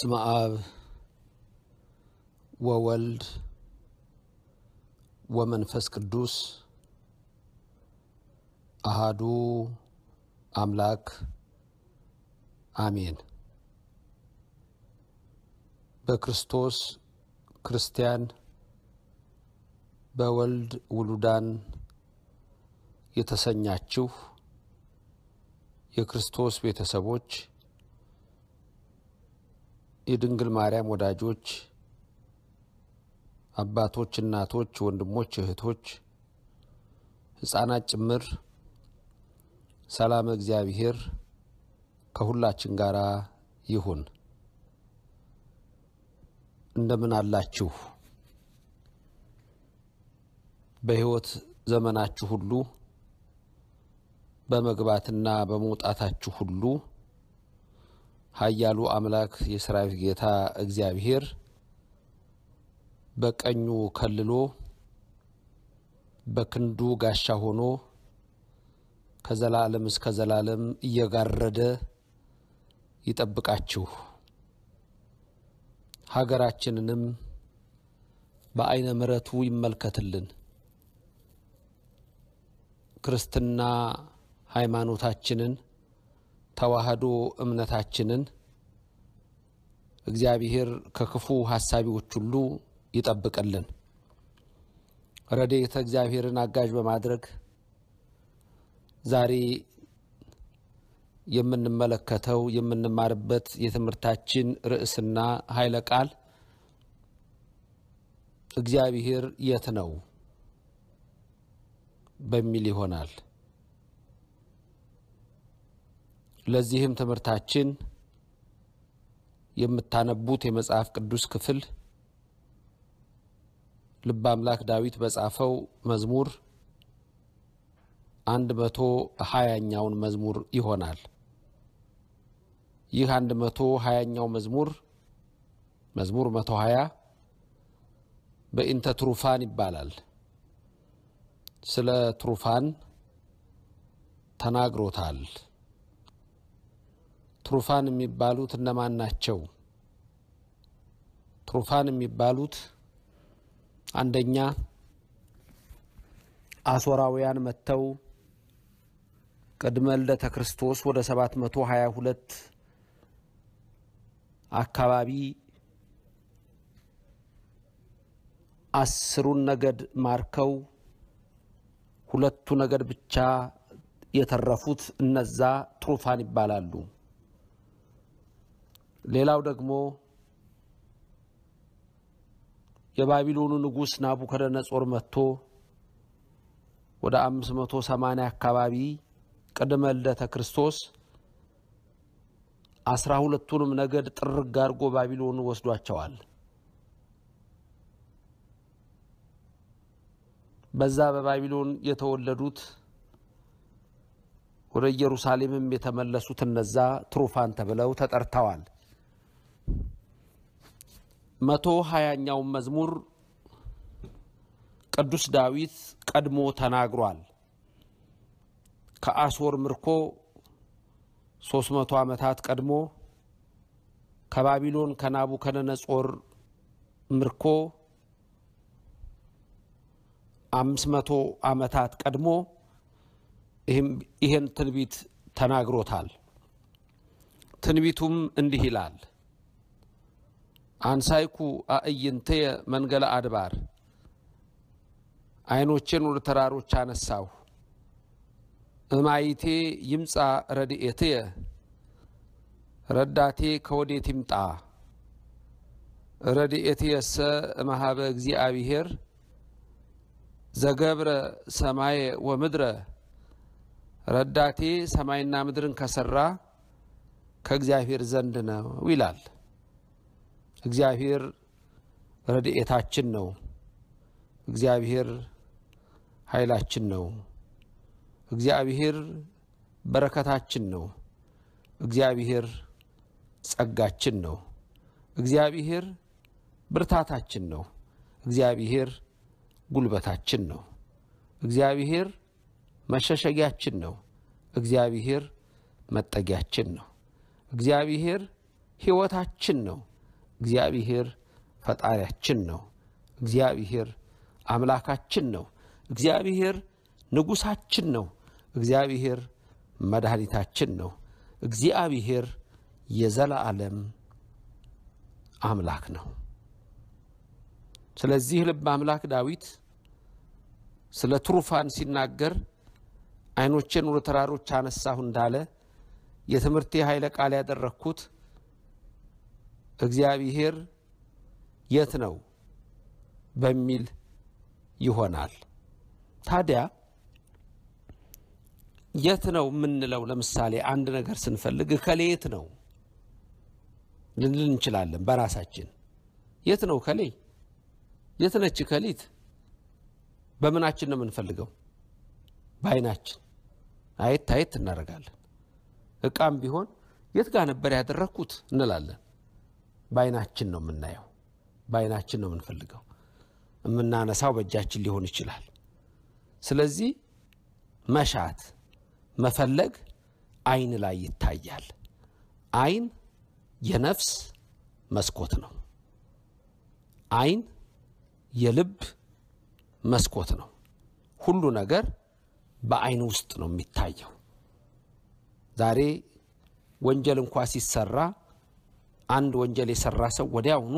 በስመ አብ ወወልድ ወመንፈስ ቅዱስ አሃዱ አምላክ አሜን። በክርስቶስ ክርስቲያን በወልድ ውሉዳን የተሰኛችሁ የክርስቶስ ቤተሰቦች የድንግል ማርያም ወዳጆች አባቶች፣ እናቶች፣ ወንድሞች፣ እህቶች፣ ሕፃናት ጭምር ሰላም እግዚአብሔር ከሁላችን ጋር ይሁን። እንደምን አላችሁ? በሕይወት ዘመናችሁ ሁሉ በመግባትና በመውጣታችሁ ሁሉ ኃያሉ አምላክ የሰራዊት ጌታ እግዚአብሔር በቀኙ ከልሎ በክንዱ ጋሻ ሆኖ ከዘላለም እስከ ዘላለም እየጋረደ ይጠብቃችሁ። ሀገራችንንም በዓይነ ምሕረቱ ይመልከትልን። ክርስትና ሃይማኖታችንን ተዋህዶ እምነታችንን እግዚአብሔር ከክፉ ሀሳቢዎች ሁሉ ይጠብቅልን። ረድኤተ እግዚአብሔርን አጋዥ በማድረግ ዛሬ የምንመለከተው የምንማርበት የትምህርታችን ርዕስና ኃይለ ቃል እግዚአብሔር የት ነው በሚል ይሆናል። ለዚህም ትምህርታችን የምታነቡት የመጽሐፍ ቅዱስ ክፍል ልበ አምላክ ዳዊት በጻፈው መዝሙር አንድ መቶ ሀያኛውን መዝሙር ይሆናል። ይህ አንድ መቶ ሀያኛው መዝሙር መዝሙር መቶ ሀያ በኢንተ ትሩፋን ይባላል። ስለ ትሩፋን ተናግሮታል። ትሩፋን የሚባሉት እነማን ናቸው? ትሩፋን የሚባሉት አንደኛ አሦራውያን መጥተው ቅድመ ልደተ ክርስቶስ ወደ ሰባት መቶ ሀያ ሁለት አካባቢ አስሩን ነገድ ማርከው ሁለቱ ነገድ ብቻ የተረፉት እነዛ ትሩፋን ይባላሉ። ሌላው ደግሞ የባቢሎኑ ንጉሥ ናቡከደነጾር መጥቶ ወደ አምስት መቶ ሰማንያ አካባቢ ቅድመ ልደተ ክርስቶስ አስራ ሁለቱንም ነገድ ጥርግ አድርጎ ባቢሎኑ ወስዷቸዋል። በዛ በባቢሎን የተወለዱት ወደ ኢየሩሳሌምም የተመለሱት እነዛ ትሩፋን ተብለው ተጠርተዋል። መቶ ሀያኛውን መዝሙር ቅዱስ ዳዊት ቀድሞ ተናግሯል። ከአሦር ምርኮ ሶስት መቶ ዓመታት ቀድሞ ከባቢሎን ከናቡከደነጾር ምርኮ አምስት መቶ ዓመታት ቀድሞ ይህን ትንቢት ተናግሮታል። ትንቢቱም እንዲህ ይላል አንሳይኩ አእይንትየ መንገለ አድባር ዓይኖቼን ወደ ተራሮች አነሳሁ። እማይቴ ይምጻ ረድኤትየ ረዳቴ ከወዴት ይምጣ? ረድኤትየሰ እምኀበ እግዚአብሔር ዘገብረ ሰማየ ወምድረ ረዳቴ ሰማይና ምድርን ከሰራ ከእግዚአብሔር ዘንድ ነው ይላል። እግዚአብሔር ረድኤታችን ነው። እግዚአብሔር ኃይላችን ነው። እግዚአብሔር በረከታችን ነው። እግዚአብሔር ጸጋችን ነው። እግዚአብሔር ብርታታችን ነው። እግዚአብሔር ጉልበታችን ነው። እግዚአብሔር መሸሸጊያችን ነው። እግዚአብሔር መጠጊያችን ነው። እግዚአብሔር ሕይወታችን ነው። እግዚአብሔር ፈጣሪያችን ነው። እግዚአብሔር አምላካችን ነው። እግዚአብሔር ንጉሳችን ነው። እግዚአብሔር መድኃኒታችን ነው። እግዚአብሔር የዘላለም አምላክ ነው። ስለዚህ ልበ አምላክ ዳዊት ስለ ትሩፋን ሲናገር ዓይኖቼን ወደ ተራሮች አነሳሁ እንዳለ የትምህርቴ ኃይለ ቃል ያደረግኩት እግዚአብሔር የት ነው በሚል ይሆናል። ታዲያ የት ነው የምንለው? ለምሳሌ አንድ ነገር ስንፈልግ እከሌ የት ነው ልንል እንችላለን። በራሳችን የት ነው እከሌ? የት ነች እከሊት? በምናችን ነው የምንፈልገው? በዓይናችን አየት አየት እናደርጋለን። እቃም ቢሆን የት ጋር ነበር ያደረግኩት እንላለን። በዓይናችን ነው የምናየው፣ በዓይናችን ነው የምንፈልገው። የምናነሳው በእጃችን ሊሆን ይችላል። ስለዚህ መሻት መፈለግ ዓይን ላይ ይታያል። ዓይን የነፍስ መስኮት ነው። ዓይን የልብ መስኮት ነው። ሁሉ ነገር በዓይን ውስጥ ነው የሚታየው። ዛሬ ወንጀል እንኳ ሲሰራ አንድ ወንጀል የሰራ ሰው ወዲያውኑ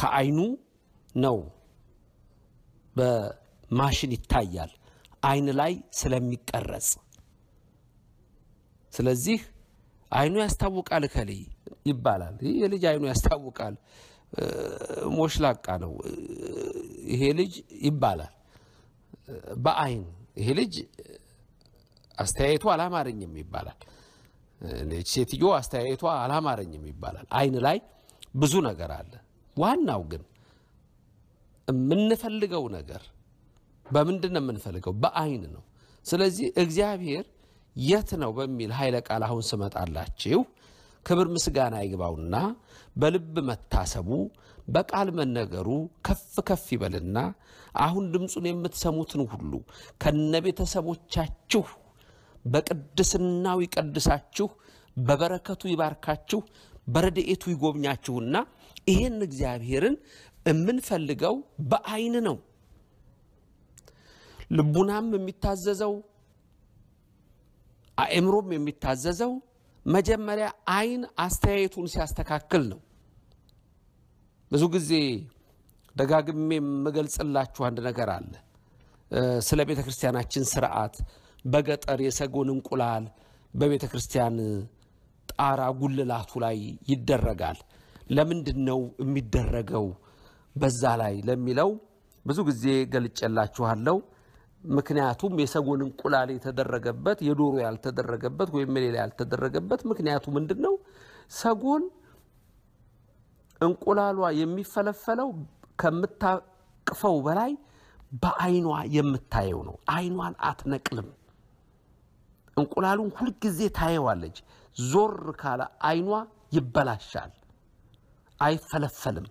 ከዓይኑ ነው በማሽን ይታያል፣ ዓይን ላይ ስለሚቀረጽ። ስለዚህ ዓይኑ ያስታውቃል እከሌ ይባላል። ይህ የልጅ ዓይኑ ያስታውቃል፣ ሞሽላቃ ነው ይሄ ልጅ ይባላል። በዓይን ይሄ ልጅ አስተያየቱ አላማረኝም ይባላል። ሴትዮ አስተያየቷ አላማረኝም ይባላል። ዓይን ላይ ብዙ ነገር አለ። ዋናው ግን የምንፈልገው ነገር በምንድን ነው የምንፈልገው? በዓይን ነው። ስለዚህ እግዚአብሔር የት ነው በሚል ኃይለ ቃል አሁን ስመጣላችሁ ክብር ምስጋና ይግባውና በልብ መታሰቡ በቃል መነገሩ ከፍ ከፍ ይበልና አሁን ድምፁን የምትሰሙትን ሁሉ ከነ ቤተሰቦቻችሁ በቅድስናው ይቀድሳችሁ፣ በበረከቱ ይባርካችሁ፣ በረድኤቱ ይጎብኛችሁና ይሄን እግዚአብሔርን የምንፈልገው በዓይን ነው። ልቡናም የሚታዘዘው አእምሮም የሚታዘዘው መጀመሪያ ዓይን አስተያየቱን ሲያስተካክል ነው። ብዙ ጊዜ ደጋግሜ የምገልጽላችሁ አንድ ነገር አለ። ስለ ቤተ ክርስቲያናችን ስርዓት በገጠር የሰጎን እንቁላል በቤተ ክርስቲያን ጣራ ጉልላቱ ላይ ይደረጋል። ለምንድን ነው የሚደረገው በዛ ላይ ለሚለው ብዙ ጊዜ ገልጬላችኋለሁ። ምክንያቱም የሰጎን እንቁላል የተደረገበት የዶሮ ያልተደረገበት ወይም ሌላ ያልተደረገበት ምክንያቱ ምንድን ነው? ሰጎን እንቁላሏ የሚፈለፈለው ከምታቅፈው በላይ በዓይኗ የምታየው ነው። ዓይኗን አትነቅልም። እንቁላሉን ሁልጊዜ ታየዋለች። ዞር ካለ ዓይኗ ይበላሻል፣ አይፈለፈልም፣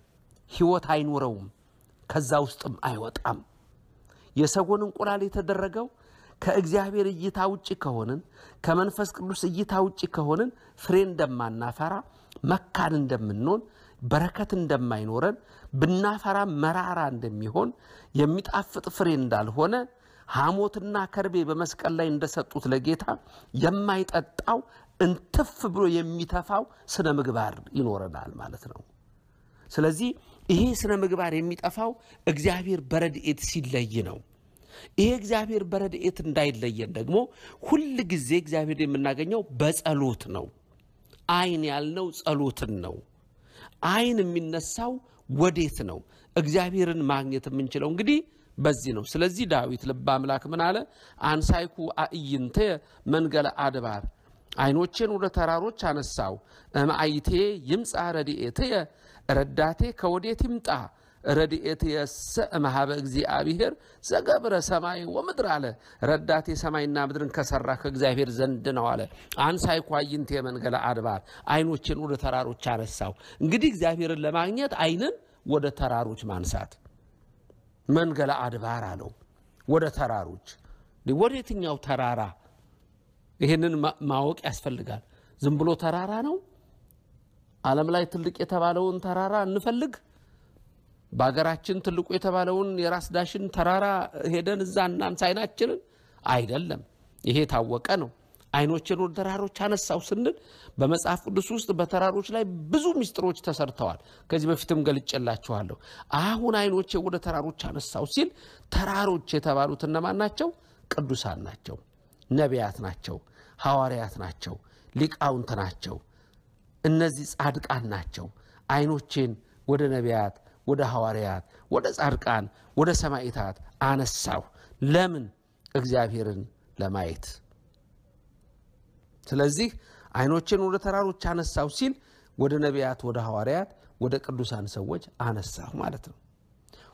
ሕይወት አይኖረውም፣ ከዛ ውስጥም አይወጣም። የሰጎን እንቁላል የተደረገው ከእግዚአብሔር እይታ ውጭ ከሆንን ከመንፈስ ቅዱስ እይታ ውጭ ከሆንን ፍሬ እንደማናፈራ መካን እንደምንሆን በረከት እንደማይኖረን ብናፈራ መራራ እንደሚሆን የሚጣፍጥ ፍሬ እንዳልሆነ ሐሞትና ከርቤ በመስቀል ላይ እንደሰጡት ለጌታ የማይጠጣው እንትፍ ብሎ የሚተፋው ስነ ምግባር ይኖረናል ማለት ነው። ስለዚህ ይሄ ስነ ምግባር የሚጠፋው እግዚአብሔር በረድኤት ሲለይ ነው። ይሄ እግዚአብሔር በረድኤት እንዳይለየን ደግሞ ሁል ጊዜ እግዚአብሔር የምናገኘው በጸሎት ነው። ዓይን ያልነው ጸሎትን ነው። ዓይን የሚነሳው ወዴት ነው? እግዚአብሔርን ማግኘት የምንችለው እንግዲህ በዚህ ነው። ስለዚህ ዳዊት ልበ አምላክ ምን አለ? አንሳይኩ አዕይንተ መንገለ አድባር ዓይኖቼን ወደ ተራሮች አነሳው። እምአይቴ ይምጻ ረድኤትየ ረዳቴ ከወዴት ይምጣ? ረድኤትየሰ እምኀበ እግዚአብሔር ዘገብረ ሰማይ ወምድር አለ። ረዳቴ ሰማይና ምድርን ከሰራ ከእግዚአብሔር ዘንድ ነው አለ። አንሳይኩ አዕይንቴ መንገለ አድባር ዓይኖቼን ወደ ተራሮች አነሳው። እንግዲህ እግዚአብሔርን ለማግኘት ዓይንን ወደ ተራሮች ማንሳት መንገለ አድባር አለው። ወደ ተራሮች ወደ የትኛው ተራራ? ይህንን ማወቅ ያስፈልጋል። ዝም ብሎ ተራራ ነው? ዓለም ላይ ትልቅ የተባለውን ተራራ እንፈልግ። በሀገራችን ትልቁ የተባለውን የራስ ዳሽን ተራራ ሄደን እዛ እናንሳ አይናችንን? አይደለም። ይሄ የታወቀ ነው። አይኖችን ወደ ተራሮች አነሳው ስንል በመጽሐፍ ቅዱስ ውስጥ በተራሮች ላይ ብዙ ምስጢሮች ተሰርተዋል። ከዚህ በፊትም ገልጬላችኋለሁ። አሁን አይኖቼ ወደ ተራሮች አነሳው ሲል ተራሮች የተባሉት እነማን ናቸው? ቅዱሳን ናቸው፣ ነቢያት ናቸው፣ ሐዋርያት ናቸው፣ ሊቃውንት ናቸው። እነዚህ ጻድቃን ናቸው። አይኖቼን ወደ ነቢያት፣ ወደ ሐዋርያት፣ ወደ ጻድቃን፣ ወደ ሰማዕታት አነሳሁ። ለምን? እግዚአብሔርን ለማየት ስለዚህ አይኖችን ወደ ተራሮች አነሳው ሲል ወደ ነቢያት፣ ወደ ሐዋርያት፣ ወደ ቅዱሳን ሰዎች አነሳሁ ማለት ነው።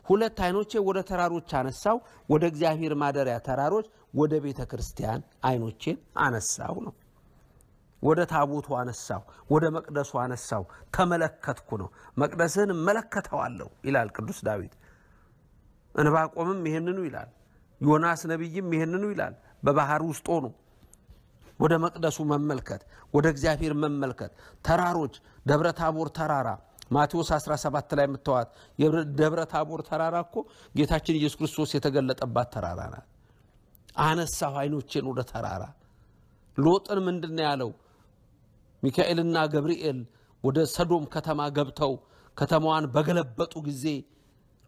ሁለት አይኖቼ ወደ ተራሮች አነሳው፣ ወደ እግዚአብሔር ማደሪያ ተራሮች፣ ወደ ቤተ ክርስቲያን አይኖቼን አነሳሁ ነው። ወደ ታቦቱ አነሳው፣ ወደ መቅደሱ አነሳው፣ ተመለከትኩ ነው። መቅደስህን እመለከተዋለሁ ይላል ቅዱስ ዳዊት። እንባቆምም ይህንኑ ይላል። ዮናስ ነቢይም ይህንኑ ይላል። በባህር ውስጥ ሆኖ ወደ መቅደሱ መመልከት፣ ወደ እግዚአብሔር መመልከት። ተራሮች ደብረ ታቦር ተራራ ማቴዎስ 17 ላይ የምትዋት ደብረ ታቦር ተራራ እኮ ጌታችን ኢየሱስ ክርስቶስ የተገለጠባት ተራራ ናት። አነሳሁ አይኖቼን ወደ ተራራ። ሎጥን ምንድን ያለው? ሚካኤልና ገብርኤል ወደ ሰዶም ከተማ ገብተው ከተማዋን በገለበጡ ጊዜ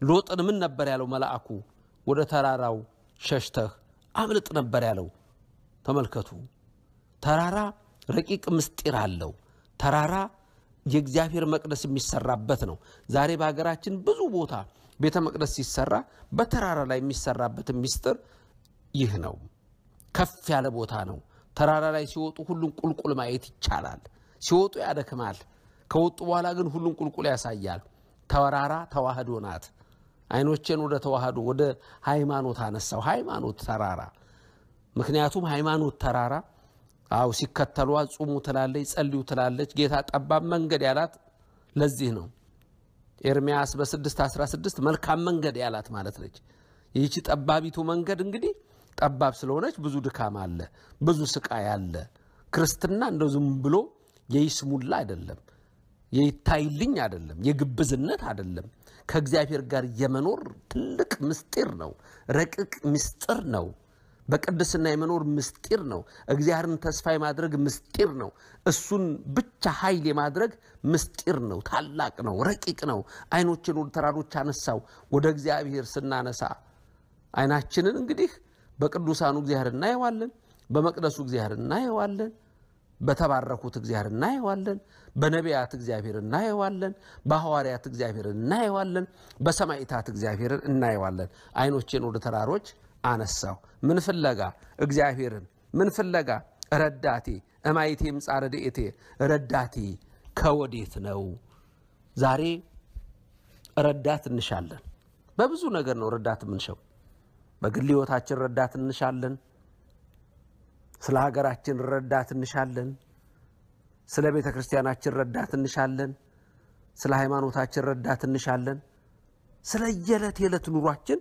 ሎጥን ምን ነበር ያለው መልአኩ? ወደ ተራራው ሸሽተህ አምልጥ ነበር ያለው። ተመልከቱ። ተራራ ረቂቅ ምስጢር አለው። ተራራ የእግዚአብሔር መቅደስ የሚሰራበት ነው። ዛሬ በሀገራችን ብዙ ቦታ ቤተ መቅደስ ሲሰራ በተራራ ላይ የሚሰራበት ምስጢር ይህ ነው። ከፍ ያለ ቦታ ነው። ተራራ ላይ ሲወጡ ሁሉን ቁልቁል ማየት ይቻላል። ሲወጡ ያደክማል። ከወጡ በኋላ ግን ሁሉን ቁልቁል ያሳያል። ተራራ ተዋህዶ ናት። አይኖቼን ወደ ተዋህዶ ወደ ሃይማኖት አነሳው። ሃይማኖት ተራራ ምክንያቱም ሃይማኖት ተራራ አው ሲከተሏት ጹሙ ትላለች፣ ጸልዩ ትላለች። ጌታ ጠባብ መንገድ ያላት ለዚህ ነው። ኤርምያስ በስድስት አስራ ስድስት መልካም መንገድ ያላት ማለት ነች። ይህቺ ጠባቢቱ መንገድ እንግዲህ ጠባብ ስለሆነች ብዙ ድካም አለ፣ ብዙ ስቃይ አለ። ክርስትና እንደው ዝም ብሎ የይስሙላ አይደለም፣ የይታይልኝ አይደለም፣ የግብዝነት አይደለም። ከእግዚአብሔር ጋር የመኖር ትልቅ ምስጢር ነው። ረቂቅ ምስጢር ነው። በቅድስና የመኖር ምስጢር ነው። እግዚአብሔርን ተስፋ የማድረግ ምስጢር ነው። እሱን ብቻ ኃይል የማድረግ ምስጢር ነው። ታላቅ ነው፣ ረቂቅ ነው። አይኖችን ወደ ተራሮች አነሳው። ወደ እግዚአብሔር ስናነሳ አይናችንን እንግዲህ በቅዱሳኑ እግዚአብሔር እናየዋለን፣ በመቅደሱ እግዚአብሔር እናየዋለን፣ በተባረኩት እግዚአብሔር እናየዋለን፣ በነቢያት እግዚአብሔር እናየዋለን፣ በሐዋርያት እግዚአብሔር እናየዋለን፣ በሰማዕታት እግዚአብሔርን እናየዋለን። አይኖችን ወደ ተራሮች አነሳው። ምን ፍለጋ? እግዚአብሔርን። ምን ፍለጋ? ረዳቴ እማይቴ ምጻ ረድኤቴ፣ ረዳቴ ከወዴት ነው? ዛሬ ረዳት እንሻለን። በብዙ ነገር ነው ረዳት የምንሸው። በግል ሕይወታችን ረዳት እንሻለን። ስለ ሀገራችን ረዳት እንሻለን። ስለ ቤተ ክርስቲያናችን ረዳት እንሻለን። ስለ ሃይማኖታችን ረዳት እንሻለን። ስለ የዕለት የዕለት ኑሯችን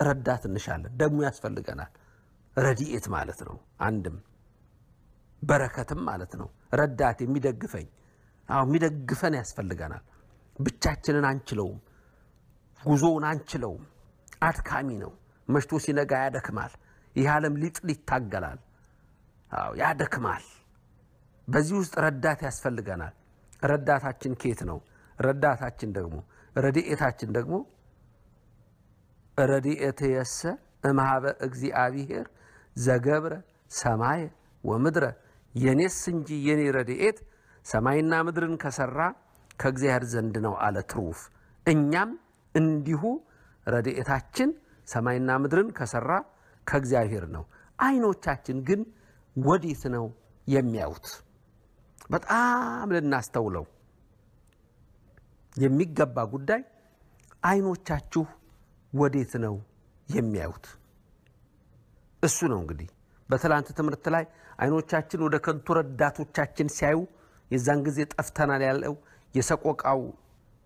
ረዳት እንሻለን። ደግሞ ያስፈልገናል። ረድኤት ማለት ነው። አንድም በረከትም ማለት ነው። ረዳት የሚደግፈኝ፣ አዎ የሚደግፈን ያስፈልገናል። ብቻችንን አንችለውም። ጉዞውን አንችለውም። አድካሚ ነው። መሽቶ ሲነጋ ያደክማል። ይህ ዓለም ሊጥል ይታገላል። ያደክማል። በዚህ ውስጥ ረዳት ያስፈልገናል። ረዳታችን ኬት ነው? ረዳታችን ደግሞ ረድኤታችን ደግሞ ረድኤትየሰ እምኀበ እግዚአብሔር ዘገብረ ሰማየ ወምድረ፣ የኔስ እንጂ የኔ ረድኤት ሰማይና ምድርን ከሰራ ከእግዚአብሔር ዘንድ ነው አለ ትሩፍ። እኛም እንዲሁ ረድኤታችን ሰማይና ምድርን ከሰራ ከእግዚአብሔር ነው። አይኖቻችን ግን ወዴት ነው የሚያዩት? በጣም ልናስተውለው የሚገባ ጉዳይ አይኖቻችሁ ወዴት ነው የሚያዩት? እሱ ነው እንግዲህ በትላንት ትምህርት ላይ አይኖቻችን ወደ ከንቱ ረዳቶቻችን ሲያዩ የዛን ጊዜ ጠፍተናል ያለው የሰቆቃው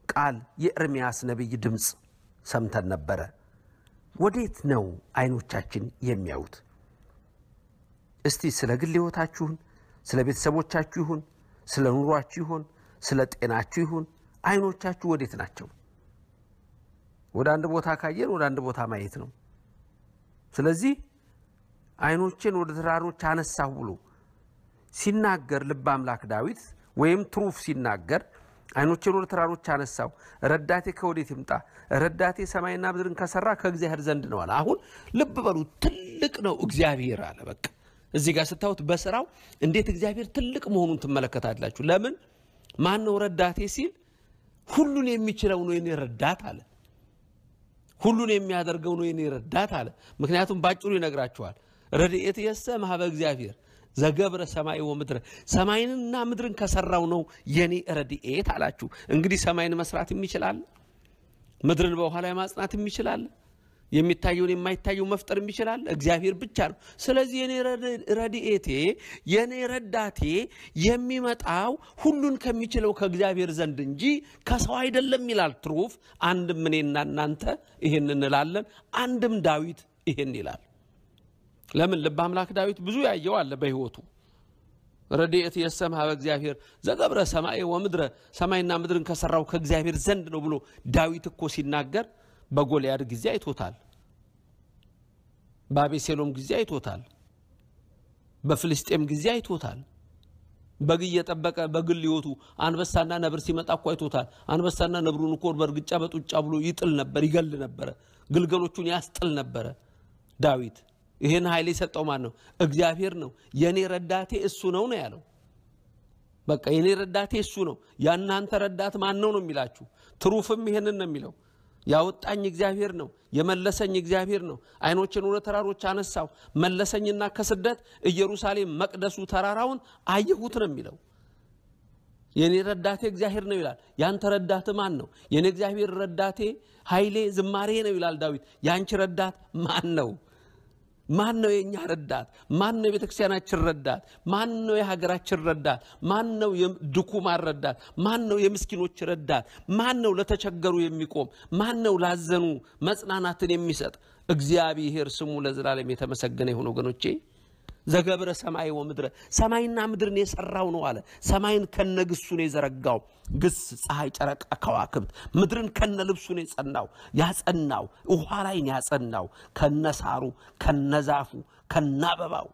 ቃል የኤርምያስ ነቢይ ድምፅ ሰምተን ነበረ። ወዴት ነው አይኖቻችን የሚያዩት? እስቲ ስለ ግል ሕይወታችሁን፣ ስለ ቤተሰቦቻችሁ ይሁን፣ ስለ ኑሯችሁ ይሁን፣ ስለ ጤናችሁ ይሁን አይኖቻችሁ ወዴት ናቸው? ወደ አንድ ቦታ ካየን ወደ አንድ ቦታ ማየት ነው። ስለዚህ አይኖችን ወደ ተራሮች አነሳሁ ብሎ ሲናገር ልበ አምላክ ዳዊት ወይም ትሩፍ ሲናገር አይኖችን ወደ ተራሮች አነሳው፣ ረዳቴ ከወዴት ይምጣ? ረዳቴ ሰማይና ምድርን ከሰራ ከእግዚአብሔር ዘንድ ነው አለ። አሁን ልብ በሉ፣ ትልቅ ነው እግዚአብሔር አለ። በቃ እዚህ ጋር ስታዩት በስራው እንዴት እግዚአብሔር ትልቅ መሆኑን ትመለከታላችሁ። ለምን ማን ነው ረዳቴ ሲል ሁሉን የሚችለው ነው የኔ ረዳት አለ። ሁሉን የሚያደርገው ነው የኔ ረዳት አለ። ምክንያቱም ባጭሩ ይነግራችኋል። ረድኤት የሰ ማህበ እግዚአብሔር ዘገብረ ሰማይ ወምድረ ሰማይንና ምድርን ከሰራው ነው የኔ ረድኤት አላችሁ። እንግዲህ ሰማይን መስራት የሚችላል፣ ምድርን በውሃ ላይ ማጽናት የሚችላል፣ የሚታየውን የማይታየው መፍጠር የሚችላል እግዚአብሔር ብቻ ነው። ስለዚህ የኔ ረድኤቴ የኔ ረዳቴ የሚመጣው ሁሉን ከሚችለው ከእግዚአብሔር ዘንድ እንጂ ከሰው አይደለም ይላል ትሩፍ። አንድም እኔና እናንተ ይህን እንላለን፣ አንድም ዳዊት ይህን ይላል። ለምን ልበ አምላክ ዳዊት ብዙ ያየው አለ በሕይወቱ ረድኤት የሰማ በእግዚአብሔር ዘገብረ ሰማይ ወምድረ ሰማይና ምድርን ከሰራው ከእግዚአብሔር ዘንድ ነው ብሎ ዳዊት እኮ ሲናገር በጎልያድ ጊዜ አይቶታል። በአቤሴሎም ጊዜ አይቶታል። በፍልስጤም ጊዜ አይቶታል። በግ እየጠበቀ በግል ሕይወቱ አንበሳና ነብር ሲመጣ እኮ አይቶታል። አንበሳና ነብሩን እኮ በእርግጫ በጡጫ ብሎ ይጥል ነበር፣ ይገል ነበረ፣ ግልገሎቹን ያስጥል ነበረ ዳዊት ይህን ኃይል የሰጠው ማን ነው? እግዚአብሔር ነው። የእኔ ረዳቴ እሱ ነው ነው ያለው። በቃ የእኔ ረዳቴ እሱ ነው። የእናንተ ረዳት ማን ነው ነው የሚላችሁ። ትሩፍም ይሄንን ነው የሚለው። ያወጣኝ እግዚአብሔር ነው፣ የመለሰኝ እግዚአብሔር ነው። ዓይኖችን ወደ ተራሮች አነሳው፣ መለሰኝና ከስደት ኢየሩሳሌም መቅደሱ ተራራውን አየሁት ነው የሚለው። የኔ ረዳቴ እግዚአብሔር ነው ይላል። ያንተ ረዳት ማን ነው? የኔ እግዚአብሔር ረዳቴ ኃይሌ ዝማሬ ነው ይላል ዳዊት። ያንቺ ረዳት ማን ነው? ማን ነው የእኛ ረዳት? ማን ነው የቤተ ክርስቲያናችን ረዳት? ማን ነው የሀገራችን ረዳት? ማን ነው የድኩማን ረዳት? ማን ነው የምስኪኖች ረዳት? ማን ነው ለተቸገሩ የሚቆም? ማን ነው ላዘኑ መጽናናትን የሚሰጥ? እግዚአብሔር ስሙ ለዘላለም የተመሰገነ ይሁን ወገኖቼ። ዘገብረ ሰማይ ወምድረ ሰማይና ምድርን የሰራው ነው አለ። ሰማይን ከነ ግሱ ነው የዘረጋው፣ ግስ ፀሐይ፣ ጨረቃ፣ ከዋክብት። ምድርን ከነ ልብሱ ነው የጸናው ያጸናው፣ ውኃ ላይ ነው ያጸናው፣ ከነ ሳሩ፣ ከነ ዛፉ፣ ከነ አበባው።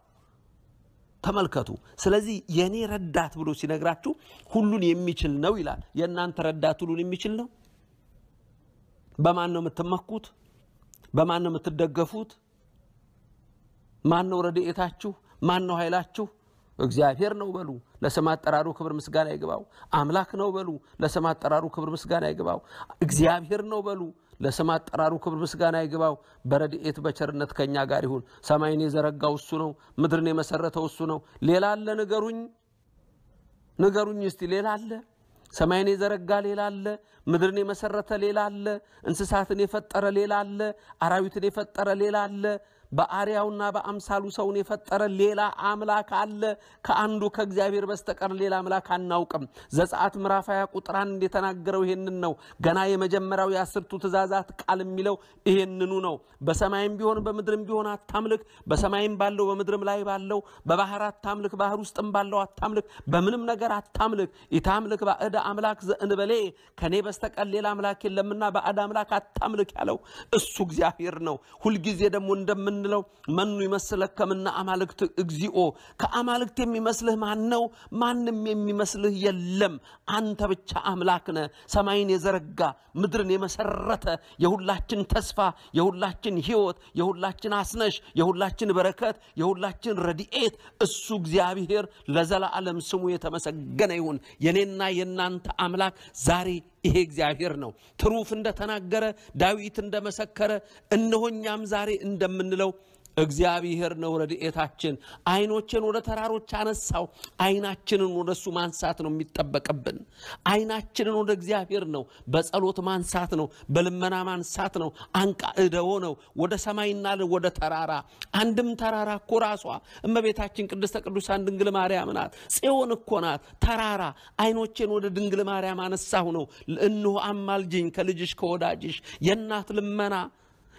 ተመልከቱ። ስለዚህ የእኔ ረዳት ብሎ ሲነግራችሁ ሁሉን የሚችል ነው ይላል። የእናንተ ረዳት ሁሉን የሚችል ነው። በማን ነው የምትመኩት? በማን ነው የምትደገፉት? ማን ነው ረድኤታችሁ? ማን ነው ኃይላችሁ? እግዚአብሔር ነው በሉ። ለስም አጠራሩ ክብር ምስጋና ይግባው። አምላክ ነው በሉ። ለስም አጠራሩ ክብር ምስጋና ይግባው። እግዚአብሔር ነው በሉ። ለስም አጠራሩ ክብር ምስጋና ይግባው። በረድኤት በቸርነት ከኛ ጋር ይሁን። ሰማይን የዘረጋው እሱ ነው። ምድርን የመሰረተው እሱ ነው። ሌላ አለ? ንገሩኝ፣ ንገሩኝ እስቲ ሌላ አለ? ሰማይን የዘረጋ ሌላ አለ? ምድርን የመሰረተ ሌላ አለ? እንስሳትን የፈጠረ ሌላ አለ? አራዊትን የፈጠረ ሌላ አለ? በአርያውና በአምሳሉ ሰውን የፈጠረ ሌላ አምላክ አለ? ከአንዱ ከእግዚአብሔር በስተቀር ሌላ አምላክ አናውቅም። ዘጸአት ምዕራፍ 20 ቁጥር አንድ የተናገረው ይሄንን ነው። ገና የመጀመሪያው የአስርቱ ትእዛዛት ቃል የሚለው ይሄንኑ ነው። በሰማይም ቢሆን በምድርም ቢሆን አታምልክ፣ በሰማይም ባለው በምድርም ላይ ባለው በባህር አታምልክ፣ ባህር ውስጥም ባለው አታምልክ፣ በምንም ነገር አታምልክ። ኢታምልክ ባዕድ አምላክ ዘእንበሌ ከኔ በስተቀር ሌላ አምላክ የለምና ባዕድ አምላክ አታምልክ ያለው እሱ እግዚአብሔር ነው። ሁልጊዜ ደግሞ እንደምን የምንለው መኑ ይመስለከ ከምና አማልክት እግዚኦ፣ ከአማልክት የሚመስልህ ማን ነው? ማንም የሚመስልህ የለም። አንተ ብቻ አምላክ ነህ። ሰማይን የዘረጋ ምድርን የመሰረተ የሁላችን ተስፋ፣ የሁላችን ሕይወት፣ የሁላችን አስነሽ፣ የሁላችን በረከት፣ የሁላችን ረድኤት እሱ እግዚአብሔር ለዘላለም ስሙ የተመሰገነ ይሁን። የኔና የእናንተ አምላክ ዛሬ ይሄ እግዚአብሔር ነው። ትሩፍ እንደተናገረ ዳዊት እንደመሰከረ እነሆኛም ዛሬ እንደምንለው እግዚአብሔር ነው ረድኤታችን። ዓይኖችን ወደ ተራሮች አነሳው። ዓይናችንን ወደ እሱ ማንሳት ነው የሚጠበቅብን። ዓይናችንን ወደ እግዚአብሔር ነው በጸሎት ማንሳት ነው፣ በልመና ማንሳት ነው። አንቃ እደዎ ነው ወደ ሰማይና ወደ ተራራ። አንድም ተራራ እኮ ራሷ እመቤታችን ቅድስተ ቅዱሳን ድንግል ማርያም ናት። ጽዮን እኮ ናት ተራራ። ዓይኖቼን ወደ ድንግል ማርያም አነሳሁ ነው። እነሆ አማልጅኝ ከልጅሽ ከወዳጅሽ የእናት ልመና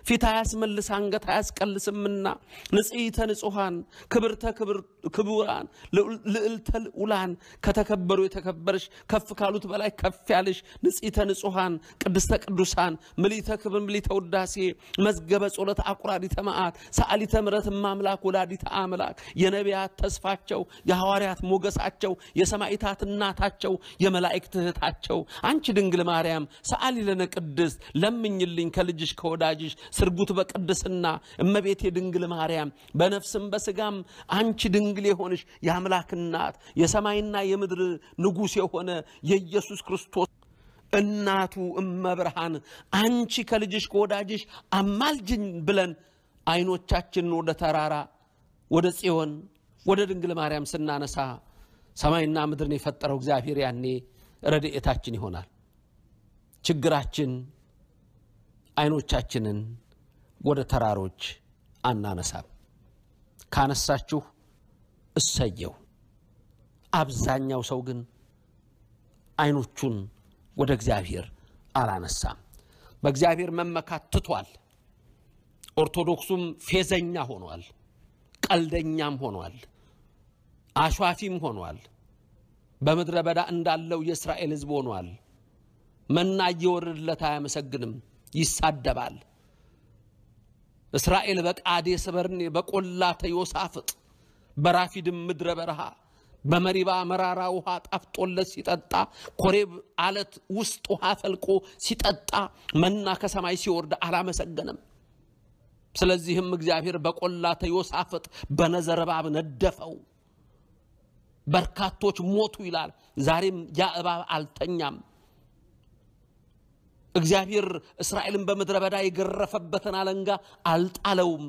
ፊት አያስመልስ አንገት አያስቀልስምና ንጽሕተ ንጹሐን ክብርተ ክብር ክቡራን ልዕልተ ልዑላን ከተከበሩ የተከበርሽ ከፍ ካሉት በላይ ከፍ ያልሽ ንጽሕተ ንጹሐን ቅድስተ ቅዱሳን ምሊተ ክብር ምሊተ ውዳሴ መዝገበ ጸሎት አቁራሪተ መዓት ሰዓሊተ ምሕረት እማምላክ ወላዲተ አምላክ የነቢያት ተስፋቸው የሐዋርያት ሞገሳቸው የሰማዕታት እናታቸው የመላእክት እህታቸው። አንቺ ድንግል ማርያም ሰዓሊ ለነ ቅድስት ለምኝልኝ ከልጅሽ ከወዳጅሽ ስርጉት በቅድስና እመቤቴ ድንግል ማርያም በነፍስም በስጋም አንቺ ድንግል የሆንሽ የአምላክ እናት የሰማይና የምድር ንጉሥ የሆነ የኢየሱስ ክርስቶስ እናቱ እመብርሃን አንቺ ከልጅሽ ከወዳጅሽ አማልጅኝ ብለን አይኖቻችንን ወደ ተራራ ወደ ጽዮን ወደ ድንግል ማርያም ስናነሳ ሰማይና ምድርን የፈጠረው እግዚአብሔር ያኔ ረድኤታችን ይሆናል። ችግራችን አይኖቻችንን ወደ ተራሮች አናነሳም። ካነሳችሁ እሰየው። አብዛኛው ሰው ግን አይኖቹን ወደ እግዚአብሔር አላነሳም። በእግዚአብሔር መመካት ትቷል። ኦርቶዶክሱም ፌዘኛ ሆኗል፣ ቀልደኛም ሆኗል፣ አሿፊም ሆኗል። በምድረ በዳ እንዳለው የእስራኤል ሕዝብ ሆኗል። መና እየወረደለት አያመሰግንም፣ ይሳደባል። እስራኤል በቃዴስ በርኔ በቆላተ ዮሳፍጥ በራፊድም ምድረ በረሃ በመሪባ መራራ ውሃ ጣፍጦለት ሲጠጣ ኮሬብ አለት ውስጥ ውሃ ፈልቆ ሲጠጣ መና ከሰማይ ሲወርድ አላመሰገንም። ስለዚህም እግዚአብሔር በቆላተ ዮሳፍጥ በነዘረባብ ነደፈው፣ በርካቶች ሞቱ ይላል። ዛሬም ያ እባብ አልተኛም። እግዚአብሔር እስራኤልን በምድረ በዳ የገረፈበትን አለንጋ አልጣለውም።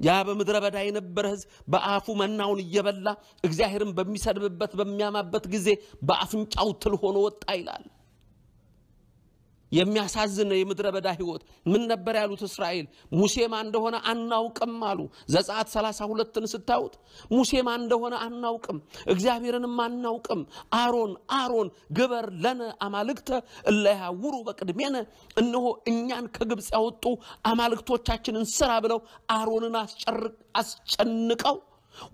ያ በምድረ በዳ የነበረ ሕዝብ በአፉ መናውን እየበላ እግዚአብሔርን በሚሰድብበት በሚያማበት ጊዜ በአፍንጫው ትል ሆኖ ወጣ ይላል። የሚያሳዝን የምድረ በዳ ህይወት ምን ነበር ያሉት እስራኤል? ሙሴ ማን እንደሆነ አናውቅም አሉ። ዘጸአት ሰላሳ ሁለትን ስታዩት ሙሴ ማን እንደሆነ አናውቅም፣ እግዚአብሔርንም አናውቅም። አሮን አሮን ግበር ለነ አማልክተ እለ ያዕውሩ በቅድሜነ፣ እነሆ እኛን ከግብፅ ያወጡ አማልክቶቻችንን ስራ ብለው አሮንን አስጨንቀው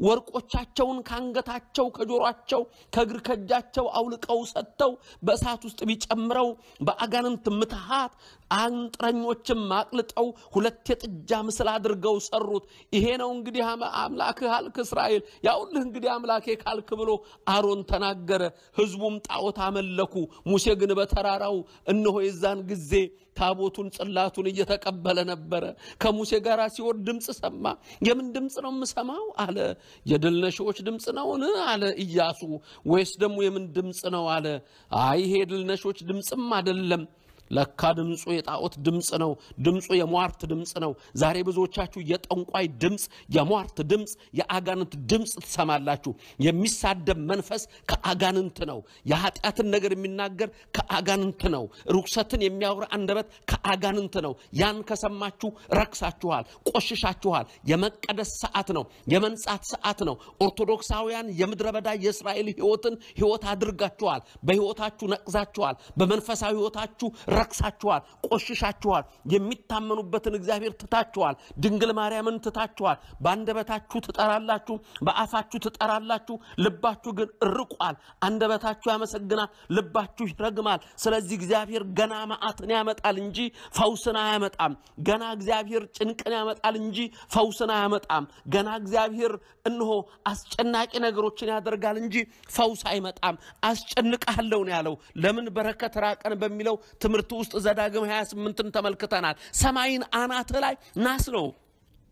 ወርቆቻቸውን ከአንገታቸው ከጆሯቸው ከእግር ከእጃቸው አውልቀው ሰጥተው በእሳት ውስጥ ቢጨምረው በአጋንንት ምትሃት አንጥረኞችም አቅልጠው ሁለት የጥጃ ምስል አድርገው ሰሩት። ይሄ ነው እንግዲህ አምላክህ አልክ እስራኤል፣ ያውልህ እንግዲህ አምላኬ ካልክ ብሎ አሮን ተናገረ። ህዝቡም ጣዖት አመለኩ። ሙሴ ግን በተራራው እነሆ የዛን ጊዜ ታቦቱን ጽላቱን እየተቀበለ ነበረ። ከሙሴ ጋር ሲወርድ ድምፅ ሰማ። የምን ድምፅ ነው የምሰማው አለ። የድል ድምፅ ነውን አለ ኢያሱ። ወይስ ደግሞ የምን ድምፅ ነው አለ። አይ ይሄ የድል ነሺዎች ድምፅም አይደለም ለካ ድምፁ የጣዖት ድምፅ ነው። ድምፁ የሟርት ድምፅ ነው። ዛሬ ብዙዎቻችሁ የጠንቋይ ድምፅ፣ የሟርት ድምፅ፣ የአጋንንት ድምፅ ትሰማላችሁ። የሚሳደብ መንፈስ ከአጋንንት ነው። የኃጢአትን ነገር የሚናገር ከአጋንንት ነው። ርኩሰትን የሚያወራ አንደበት ከአጋንንት ነው። ያን ከሰማችሁ ረክሳችኋል፣ ቆሽሻችኋል። የመቀደስ ሰዓት ነው። የመንጻት ሰዓት ነው። ኦርቶዶክሳውያን የምድረ በዳ የእስራኤል ሕይወትን ሕይወት አድርጋችኋል። በሕይወታችሁ ነቅዛችኋል። በመንፈሳዊ ሕይወታችሁ ረክሳችኋል፣ ቆሽሻችኋል። የሚታመኑበትን እግዚአብሔር ትታችኋል። ድንግል ማርያምን ትታችኋል። በአንደበታችሁ ትጠራላችሁ፣ በአፋችሁ ትጠራላችሁ፣ ልባችሁ ግን ርቋል። አንደበታችሁ ያመሰግናል፣ ልባችሁ ይረግማል። ስለዚህ እግዚአብሔር ገና መዓትን ያመጣል እንጂ ፈውስን አያመጣም። ገና እግዚአብሔር ጭንቅን ያመጣል እንጂ ፈውስን አያመጣም። ገና እግዚአብሔር እነሆ አስጨናቂ ነገሮችን ያደርጋል እንጂ ፈውስ አይመጣም። አስጨንቃለሁ ነው ያለው። ለምን በረከት ራቀን በሚለው ትምህርት ውስጥ ዘዳግም 28ን ተመልክተናል። ሰማይን አናት ላይ ናስ ነው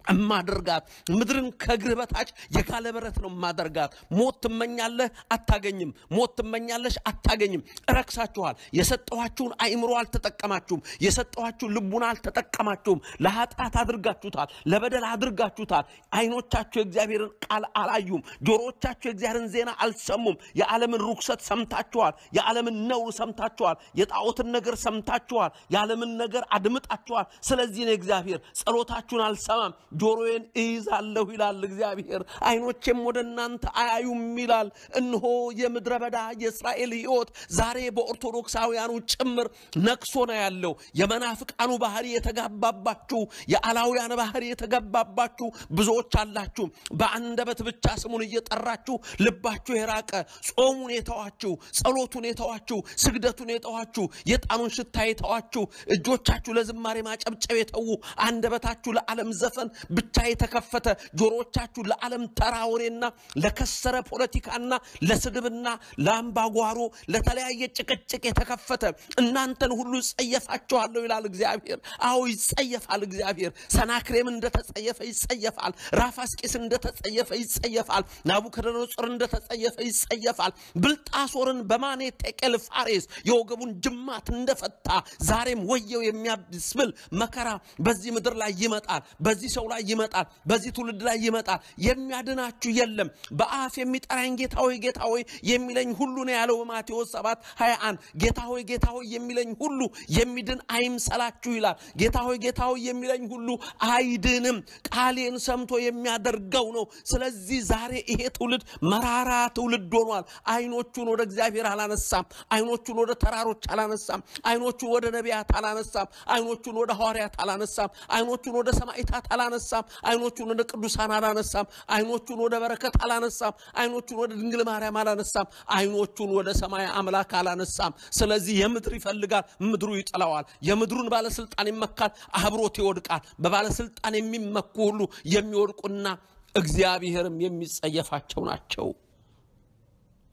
እማደርጋት ምድርን ከእግርህ በታች የጋለ በረት ነው እማደርጋት። ሞት ትመኛለህ አታገኝም፣ ሞት ትመኛለሽ አታገኝም። ረክሳችኋል። የሰጠኋችሁን አእምሮ አልተጠቀማችሁም። የሰጠኋችሁን ልቡና አልተጠቀማችሁም። ለኃጢአት አድርጋችሁታል፣ ለበደል አድርጋችሁታል። አይኖቻችሁ የእግዚአብሔርን ቃል አላዩም፣ ጆሮዎቻችሁ የእግዚአብሔርን ዜና አልሰሙም። የዓለምን ርኩሰት ሰምታችኋል፣ የዓለምን ነውር ሰምታችኋል፣ የጣዖትን ነገር ሰምታችኋል፣ የዓለምን ነገር አድምጣችኋል። ስለዚህ ነው እግዚአብሔር ጸሎታችሁን አልሰማም ጆሮዬን እይዛለሁ ይላል እግዚአብሔር። ዓይኖቼም ወደ እናንተ አያዩም ይላል። እነሆ የምድረ በዳ የእስራኤል ሕይወት ዛሬ በኦርቶዶክሳውያኑ ጭምር ነክሶ ነው ያለው። የመናፍቃኑ ባህሪ የተጋባባችሁ፣ የአላውያን ባህሪ የተጋባባችሁ ብዙዎች አላችሁ። በአንደበት ብቻ ስሙን እየጠራችሁ ልባችሁ የራቀ ጾሙን የተዋችሁ፣ ጸሎቱን የተዋችሁ፣ ስግደቱን የተዋችሁ፣ የጣኑን ሽታ የተዋችሁ፣ እጆቻችሁ ለዝማሬ ማጨብጨብ የተዉ፣ አንደበታችሁ ለዓለም ዘፈን ብቻ የተከፈተ፣ ጆሮቻችሁ ለዓለም ተራ ወሬና ለከሰረ ፖለቲካና ለስድብና ለአምባጓሮ ለተለያየ ጭቅጭቅ የተከፈተ እናንተን ሁሉ ይጸየፋችኋለሁ ይላል እግዚአብሔር። አዎ ይጸየፋል እግዚአብሔር። ሰናክሬም እንደተጸየፈ ይጸየፋል። ራፋስቂስ እንደተጸየፈ ይጸየፋል። ናቡከደነጾር እንደተጸየፈ ይጸየፋል። ብልጣሶርን በማኔ ቴቄል ፋሬስ የወገቡን ጅማት እንደፈታ ዛሬም ወየው የሚያስብል መከራ በዚህ ምድር ላይ ይመጣል። በዚህ ሰው ላይ ይመጣል። በዚህ ትውልድ ላይ ይመጣል። የሚያድናችሁ የለም። በአፍ የሚጠራኝ ጌታ ሆይ ጌታ ሆይ የሚለኝ ሁሉ ነው ያለው በማቴዎስ 7 21 ጌታ ሆይ ጌታ ሆይ የሚለኝ ሁሉ የሚድን አይምሰላችሁ ይላል። ጌታ ሆይ ጌታ ሆይ የሚለኝ ሁሉ አይድንም፣ ቃሌን ሰምቶ የሚያደርገው ነው። ስለዚህ ዛሬ ይሄ ትውልድ መራራ ትውልድ ሆኗል። አይኖቹን ወደ እግዚአብሔር አላነሳም። አይኖቹን ወደ ተራሮች አላነሳም። አይኖቹን ወደ ነቢያት አላነሳም። አይኖቹን ወደ ሐዋርያት አላነሳም። አይኖቹን ወደ ሰማዕታት አላነሳም። አይኖቹን ወደ ቅዱሳን አላነሳም። አይኖቹን ወደ በረከት አላነሳም። አይኖቹን ወደ ድንግል ማርያም አላነሳም። አይኖቹን ወደ ሰማይ አምላክ አላነሳም። ስለዚህ የምድር ይፈልጋል፣ ምድሩ ይጥለዋል። የምድሩን ባለስልጣን ይመካል፣ አብሮት ይወድቃል። በባለስልጣን የሚመኩ ሁሉ የሚወድቁና እግዚአብሔርም የሚጸየፋቸው ናቸው።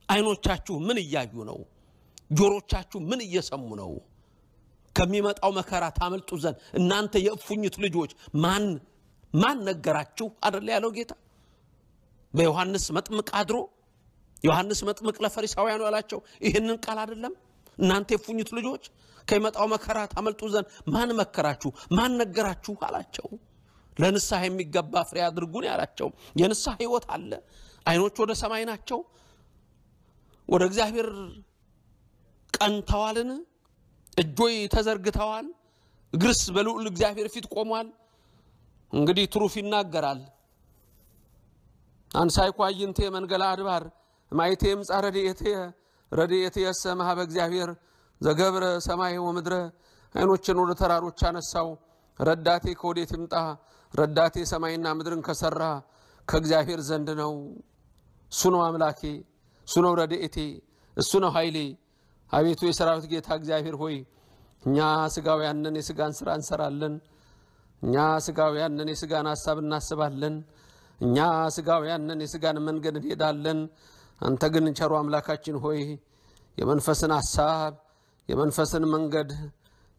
አይኖቻችሁ ምን እያዩ ነው? ጆሮቻችሁ ምን እየሰሙ ነው? ከሚመጣው መከራ ታመልጡ ዘንድ እናንተ የእፉኝት ልጆች ማን ማን ነገራችሁ? አደለ ያለው ጌታ በዮሐንስ መጥምቅ አድሮ ዮሐንስ መጥምቅ ለፈሪሳውያኑ ያላቸው ይህንን ቃል አይደለም? እናንተ የእፉኝት ልጆች ከሚመጣው መከራ ታመልጡ ዘንድ ማን መከራችሁ? ማን ነገራችሁ አላቸው። ለንስሐ የሚገባ ፍሬ አድርጉን ያላቸው የንስሐ ሕይወት አለ። አይኖች ወደ ሰማይ ናቸው። ወደ እግዚአብሔር ቀንተዋልን? እጆይ ተዘርግተዋል? እግርስ በልዑል እግዚአብሔር ፊት ቆሟል? እንግዲህ ትሩፍ ይናገራል። አንሳይኳ አዕይንቴ መንገላ አድባር ማይቴ ምጻ ረድኤቴ ረድኤቴ የሰማህ በእግዚአብሔር ዘገብረ ሰማይ ወምድረ አይኖችን ወደ ተራሮች አነሳው። ረዳቴ ከወዴት ይምጣ? ረዳቴ ሰማይና ምድርን ከሰራ ከእግዚአብሔር ዘንድ ነው። እሱ ነው አምላኬ፣ እሱ ነው ረድኤቴ፣ እሱ ነው ኃይሌ። አቤቱ የሰራዊት ጌታ እግዚአብሔር ሆይ እኛ ስጋውያንን የስጋን ስራ እንሰራለን። እኛ ስጋውያንን የስጋን ሀሳብ እናስባለን። እኛ ስጋውያንን የስጋን መንገድ እንሄዳለን። አንተ ግን ቸሩ አምላካችን ሆይ የመንፈስን ሀሳብ የመንፈስን መንገድ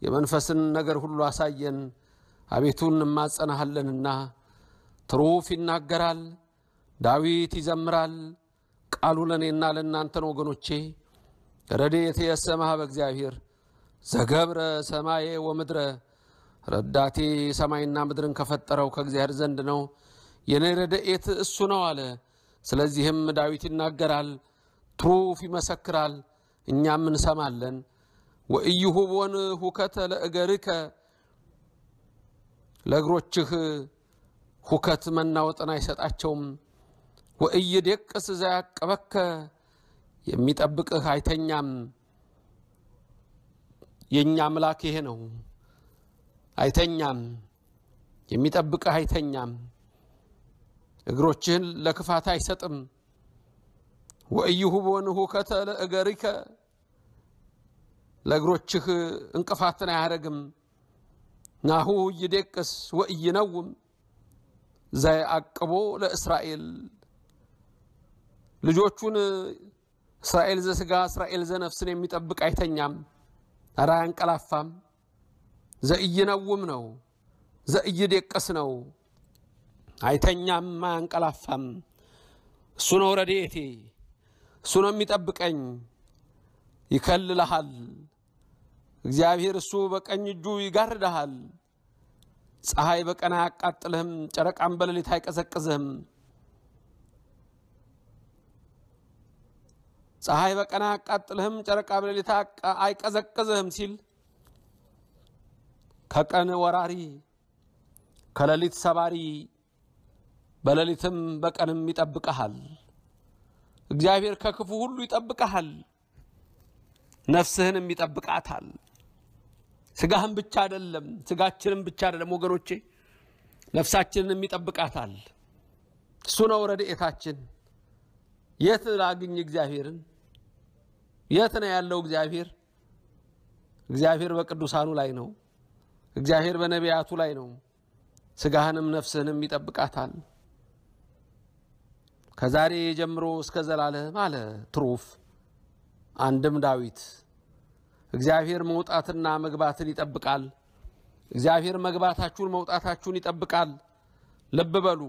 የመንፈስን ነገር ሁሉ አሳየን። አቤቱ እንማጸናሃለንና ትሩፍ ይናገራል፣ ዳዊት ይዘምራል። ቃሉ ለእኔና ለእናንተን ወገኖቼ ረድኤቴ የሰማህ በእግዚአብሔር ዘገብረ ሰማዬ ወምድረ ረዳቴ ሰማይና ምድርን ከፈጠረው ከእግዚአብሔር ዘንድ ነው፣ የኔ ረድኤት እሱ ነው አለ። ስለዚህም ዳዊት ይናገራል፣ ትሩፍ ይመሰክራል፣ እኛም እንሰማለን። ወኢይሁቦን ሁከተ ለእገርከ ለእግሮችህ ሁከት መናወጥን አይሰጣቸውም። ወኢይዴቅስ ዘያቅበከ የሚጠብቅህ አይተኛም። የእኛ አምላክ ይሄ ነው። አይተኛም፣ የሚጠብቅህ አይተኛም። እግሮችህን ለክፋት አይሰጥም። ወኢይሁቦን ሁከተ ለእገሪከ ለእግሮችህ እንቅፋትን አያደርግም። ናሁ ይዴቅስ ወኢይነውም ዘየዐቅቦ ለእስራኤል ልጆቹን እስራኤል ዘሥጋ እስራኤል ዘነፍስን የሚጠብቅ አይተኛም፣ ኧረ አያንቀላፋም። ዘኢይነውም ነው፣ ዘኢይዴቅስ ነው። አይተኛም፣ አያንቀላፋም። እሱ ነው ረድኤቴ፣ እሱ ነው የሚጠብቀኝ። ይከልልሃል። እግዚአብሔር እሱ በቀኝ እጁ ይጋርድሃል። ፀሐይ በቀን አያቃጥልህም፣ ጨረቃም በሌሊት አይቀዘቅዝህም። ፀሐይ በቀን አያቃጥልህም፣ ጨረቃ በሌሊት አይቀዘቅዝህም ሲል ከቀን ወራሪ ከሌሊት ሰባሪ በሌሊትም በቀንም ይጠብቀሃል። እግዚአብሔር ከክፉ ሁሉ ይጠብቀሃል። ነፍስህንም ይጠብቃታል። ስጋህን ብቻ አይደለም፣ ስጋችንም ብቻ አይደለም ወገኖቼ፣ ነፍሳችንንም ይጠብቃታል። እሱ ነው ረድኤታችን። የት ላግኝ እግዚአብሔርን? የት ነው ያለው እግዚአብሔር? እግዚአብሔር በቅዱሳኑ ላይ ነው። እግዚአብሔር በነቢያቱ ላይ ነው። ስጋህንም ነፍስህንም ይጠብቃታል። ከዛሬ ጀምሮ እስከ ዘላለም አለ ትሩፍ። አንድም ዳዊት እግዚአብሔር መውጣትና መግባትን ይጠብቃል። እግዚአብሔር መግባታችሁን መውጣታችሁን ይጠብቃል። ልብ በሉ።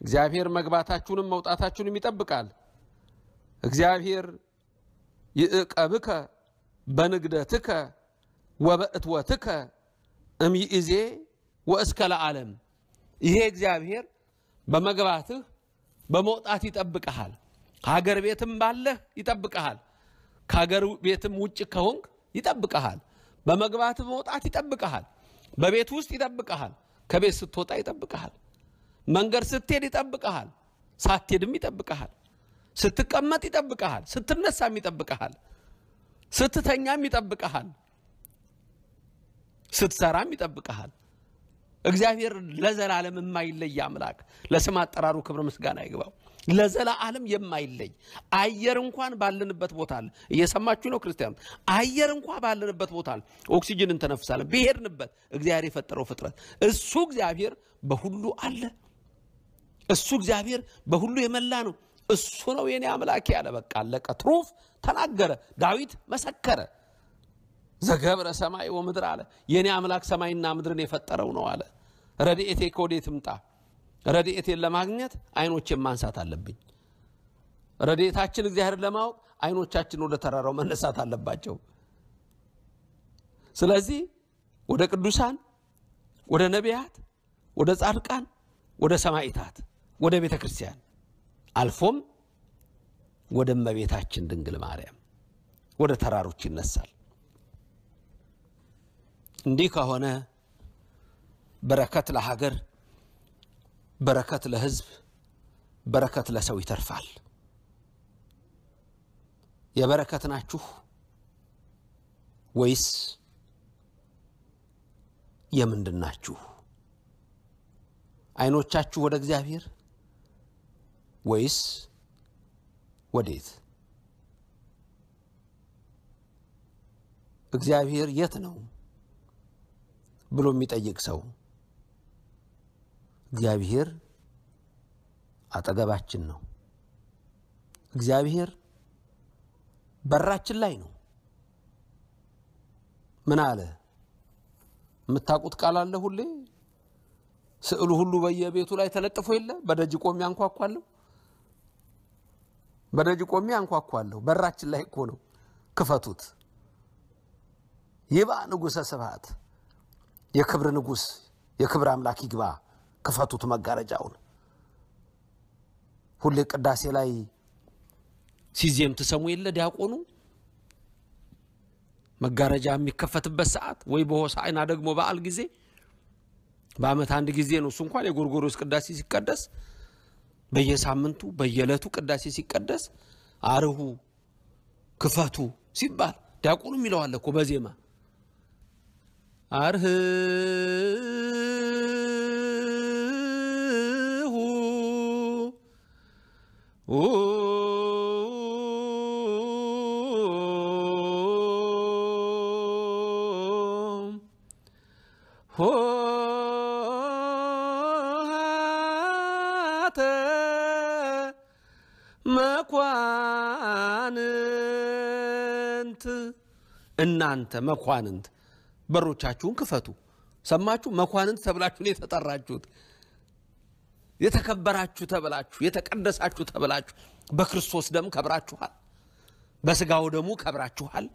እግዚአብሔር መግባታችሁንም መውጣታችሁንም ይጠብቃል። እግዚአብሔር ይዕቀብከ በንግደትከ ወበእትወትከ እምይእዜ ወእስከ ለዓለም። ይሄ እግዚአብሔር በመግባትህ በመውጣት ይጠብቀሃል። ከሀገር ቤትም ባለህ ይጠብቀሃል። ከሀገር ቤትም ውጭ ከሆንክ ይጠብቀሃል። በመግባት በመውጣት ይጠብቀሃል። በቤት ውስጥ ይጠብቀሃል። ከቤት ስትወጣ ይጠብቀሃል። መንገድ ስትሄድ ይጠብቀሃል። ሳትሄድም ይጠብቀሃል። ስትቀመጥ ይጠብቀሃል። ስትነሳም ይጠብቀሃል። ስትተኛም ይጠብቀሃል። ስትሰራም ይጠብቀሃል። እግዚአብሔር ለዘላለም የማይለይ አምላክ ለስም አጠራሩ ክብር ምስጋና ይግባው። ለዘላለም የማይለይ አየር እንኳን ባለንበት ቦታ አለ። እየሰማችሁ ነው ክርስቲያኑ? አየር እንኳን ባለንበት ቦታ አለ። ኦክሲጅን እንተነፍሳለን። ብሄድንበት እግዚአብሔር የፈጠረው ፍጥረት እሱ እግዚአብሔር በሁሉ አለ። እሱ እግዚአብሔር በሁሉ የመላ ነው። እሱ ነው የኔ አምላክ ያለ። በቃ አለቀ። ትሩፍ ተናገረ። ዳዊት መሰከረ። ዘገብረ ሰማይ ወምድር አለ። የኔ አምላክ ሰማይና ምድርን የፈጠረው ነው አለ። ረድኤቴ ከወዴት ትምጣ? ረድኤቴን ለማግኘት አይኖቼን ማንሳት አለብኝ። ረድኤታችን እግዚአብሔርን ለማወቅ አይኖቻችን ወደ ተራራው መነሳት አለባቸው። ስለዚህ ወደ ቅዱሳን፣ ወደ ነቢያት፣ ወደ ጻድቃን፣ ወደ ሰማዕታት፣ ወደ ቤተ ክርስቲያን አልፎም ወደ እመቤታችን ድንግል ማርያም ወደ ተራሮች ይነሳል። እንዲህ ከሆነ በረከት ለሀገር፣ በረከት ለሕዝብ፣ በረከት ለሰው ይተርፋል። የበረከት ናችሁ ወይስ የምንድን ናችሁ? አይኖቻችሁ ወደ እግዚአብሔር ወይስ ወዴት? እግዚአብሔር የት ነው ብሎ የሚጠይቅ ሰው እግዚአብሔር አጠገባችን ነው። እግዚአብሔር በራችን ላይ ነው። ምን አለ? የምታውቁት ቃል አለ። ሁሌ ስዕሉ ሁሉ በየቤቱ ላይ ተለጥፎ የለ በደጅ ቆሜ አንኳኳለሁ፣ በደጅ ቆሜ አንኳኳለሁ። በራችን ላይ እኮ ነው። ክፈቱት። ይባ ንጉሠ ስብሐት የክብር ንጉሥ የክብር አምላክ ይግባ። ክፈቱት መጋረጃውን። ሁሌ ቅዳሴ ላይ ሲዜም ትሰሙ የለ ዲያቆኑ መጋረጃ የሚከፈትበት ሰዓት ወይ በሆሳዕና ደግሞ በዓል ጊዜ በዓመት አንድ ጊዜ ነው። እሱ እንኳን የጎርጎሮስ ቅዳሴ ሲቀደስ በየሳምንቱ በየዕለቱ ቅዳሴ ሲቀደስ አርሁ ክፈቱ ሲባል ዲያቆኑም ይለዋል እኮ በዜማ አርህሁ ሆሃተ መኳንንት እናንተ መኳንንት በሮቻችሁን ክፈቱ። ሰማችሁ? መኳንንት ተብላችሁ ነው የተጠራችሁት። የተከበራችሁ ተብላችሁ፣ የተቀደሳችሁ ተብላችሁ በክርስቶስ ደም ከብራችኋል። በስጋው ደሙ ከብራችኋል።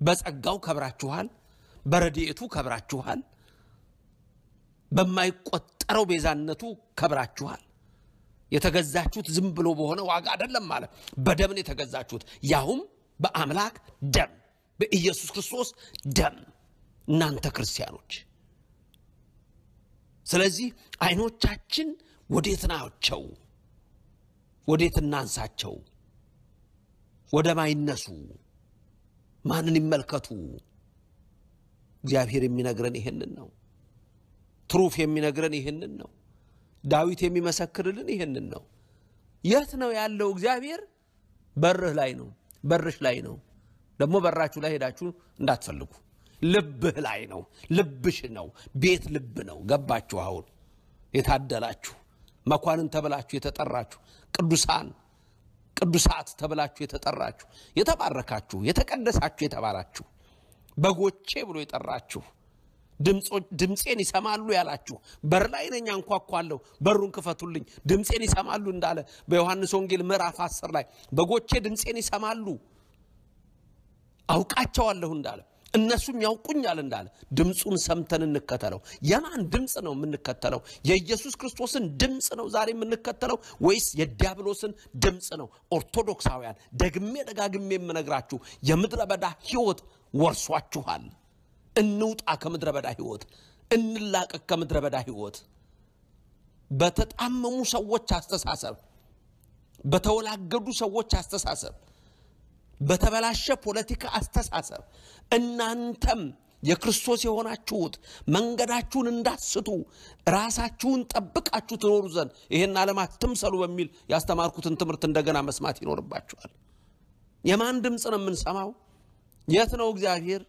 በጸጋው ከብራችኋል። በረድኤቱ ከብራችኋል። በማይቆጠረው ቤዛነቱ ከብራችኋል። የተገዛችሁት ዝም ብሎ በሆነ ዋጋ አይደለም ማለት በደም ነው የተገዛችሁት፣ ያውም በአምላክ ደም በኢየሱስ ክርስቶስ ደም እናንተ ክርስቲያኖች። ስለዚህ አይኖቻችን ወዴት ናቸው? ወዴት እናንሳቸው? ወደ ማይነሱ ማንን ይመልከቱ? እግዚአብሔር የሚነግረን ይህንን ነው። ትሩፍ የሚነግረን ይህንን ነው። ዳዊት የሚመሰክርልን ይህንን ነው። የት ነው ያለው እግዚአብሔር? በርህ ላይ ነው፣ በርሽ ላይ ነው። ደግሞ በራችሁ ላይ ሄዳችሁ እንዳትፈልጉ። ልብህ ላይ ነው፣ ልብሽ ነው። ቤት ልብ ነው። ገባችሁ? አሁን የታደላችሁ መኳንን ተብላችሁ የተጠራችሁ ቅዱሳን ቅዱሳት ተብላችሁ የተጠራችሁ የተባረካችሁ የተቀደሳችሁ የተባላችሁ በጎቼ ብሎ የጠራችሁ ድምፄን ይሰማሉ ያላችሁ በር ላይ ነኝ አንኳኳለሁ፣ በሩን ክፈቱልኝ፣ ድምፄን ይሰማሉ እንዳለ በዮሐንስ ወንጌል ምዕራፍ አስር ላይ በጎቼ ድምፄን ይሰማሉ አውቃቸዋለሁ እንዳለ እነሱም ያውቁኛል እንዳለ ድምፁን ሰምተን እንከተለው። የማን ድምፅ ነው የምንከተለው? የኢየሱስ ክርስቶስን ድምፅ ነው ዛሬ የምንከተለው ወይስ የዲያብሎስን ድምፅ ነው? ኦርቶዶክሳውያን ደግሜ ደጋግሜ የምነግራችሁ የምድረ በዳ ሕይወት ወርሷችኋል። እንውጣ ከምድረ በዳ ሕይወት፣ እንላቀቅ ከምድረ በዳ ሕይወት። በተጣመሙ ሰዎች አስተሳሰብ፣ በተወላገዱ ሰዎች አስተሳሰብ በተበላሸ ፖለቲካ አስተሳሰብ እናንተም የክርስቶስ የሆናችሁት መንገዳችሁን እንዳስቱ ራሳችሁን ጠብቃችሁ ትኖሩ ዘንድ ይህን ዓለም አትምሰሉ በሚል ያስተማርኩትን ትምህርት እንደገና መስማት ይኖርባችኋል። የማን ድምፅ ነው የምንሰማው? የት ነው እግዚአብሔር?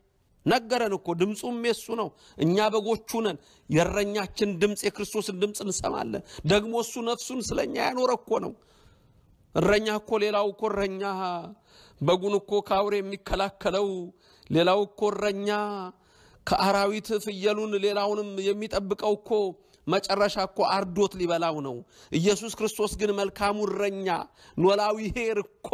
ነገረን እኮ ድምፁም የሱ ነው። እኛ በጎቹ ነን። የእረኛችን ድምፅ የክርስቶስን ድምፅ እንሰማለን። ደግሞ እሱ ነፍሱን ስለኛ ያኖረ እኮ ነው። እረኛ እኮ ሌላው እኮ እረኛ በጉን እኮ ከአውሬ የሚከላከለው ሌላው እኮ እረኛ ከአራዊት ፍየሉን ሌላውንም የሚጠብቀው እኮ መጨረሻ እኮ አርዶት ሊበላው ነው። ኢየሱስ ክርስቶስ ግን መልካሙ እረኛ ኖላዊ ኄር እኮ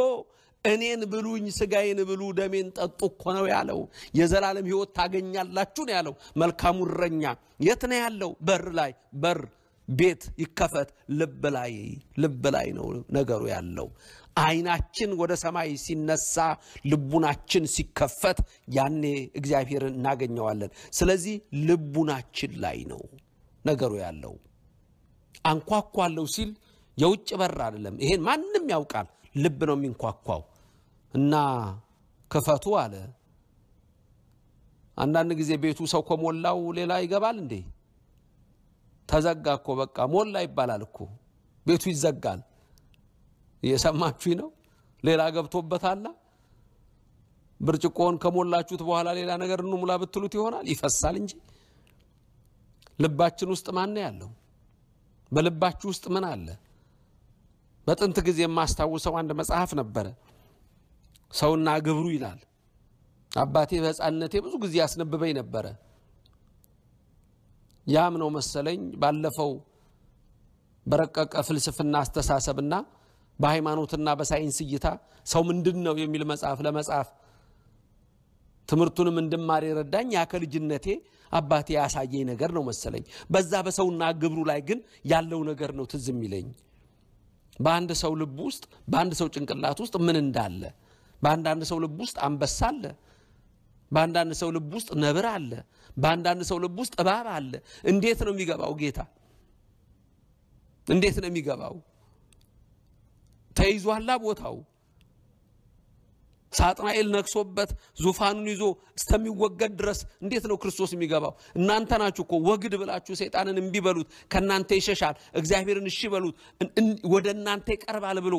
እኔን ብሉኝ፣ ስጋዬን ብሉ፣ ደሜን ጠጡ እኮ ነው ያለው። የዘላለም ሕይወት ታገኛላችሁ ነው ያለው። መልካሙ እረኛ የት ነው ያለው? በር ላይ በር ቤት ይከፈት ልብ ላይ ልብ ላይ ነው ነገሩ ያለው። ዓይናችን ወደ ሰማይ ሲነሳ ልቡናችን ሲከፈት ያኔ እግዚአብሔርን እናገኘዋለን። ስለዚህ ልቡናችን ላይ ነው ነገሩ ያለው። አንኳኳለሁ ሲል የውጭ በር አይደለም። ይሄን ማንም ያውቃል። ልብ ነው የሚንኳኳው እና ክፈቱ አለ። አንዳንድ ጊዜ ቤቱ ሰው ከሞላው ሌላ ይገባል እንዴ? ተዘጋ እኮ በቃ ሞላ ይባላል እኮ ቤቱ ይዘጋል። እየሰማችሁኝ ነው? ሌላ ገብቶበታላ። ብርጭቆውን ከሞላችሁት በኋላ ሌላ ነገር እንሙላ ብትሉት ይሆናል ይፈሳል እንጂ። ልባችን ውስጥ ማን ያለው? በልባችሁ ውስጥ ምን አለ? በጥንት ጊዜ የማስታውሰው አንድ መጽሐፍ ነበረ፣ ሰውና ግብሩ ይላል። አባቴ በሕፃንነቴ ብዙ ጊዜ ያስነብበኝ ነበረ። ያም ነው መሰለኝ ባለፈው በረቀቀ ፍልስፍና አስተሳሰብና በሃይማኖትና በሳይንስ እይታ ሰው ምንድን ነው የሚል መጽሐፍ ለመጽሐፍ ትምህርቱንም እንድማር የረዳኝ ያ ከልጅነቴ አባቴ ያሳየኝ ነገር ነው መሰለኝ። በዛ በሰውና ግብሩ ላይ ግን ያለው ነገር ነው ትዝ የሚለኝ። በአንድ ሰው ልብ ውስጥ በአንድ ሰው ጭንቅላት ውስጥ ምን እንዳለ፣ በአንዳንድ ሰው ልብ ውስጥ አንበሳ አለ፣ በአንዳንድ ሰው ልብ ውስጥ ነብር አለ፣ በአንዳንድ ሰው ልብ ውስጥ እባብ አለ። እንዴት ነው የሚገባው ጌታ? እንዴት ነው የሚገባው? ተይዟላ ቦታው ሳጥናኤል ነግሶበት ዙፋኑን ይዞ እስከሚወገድ ድረስ እንዴት ነው ክርስቶስ የሚገባው? እናንተ ናችሁ እኮ ወግድ ብላችሁ ሰይጣንን እምቢ በሉት ከእናንተ ይሸሻል፣ እግዚአብሔርን እሺ በሉት ወደ እናንተ ይቀርባል ብሎ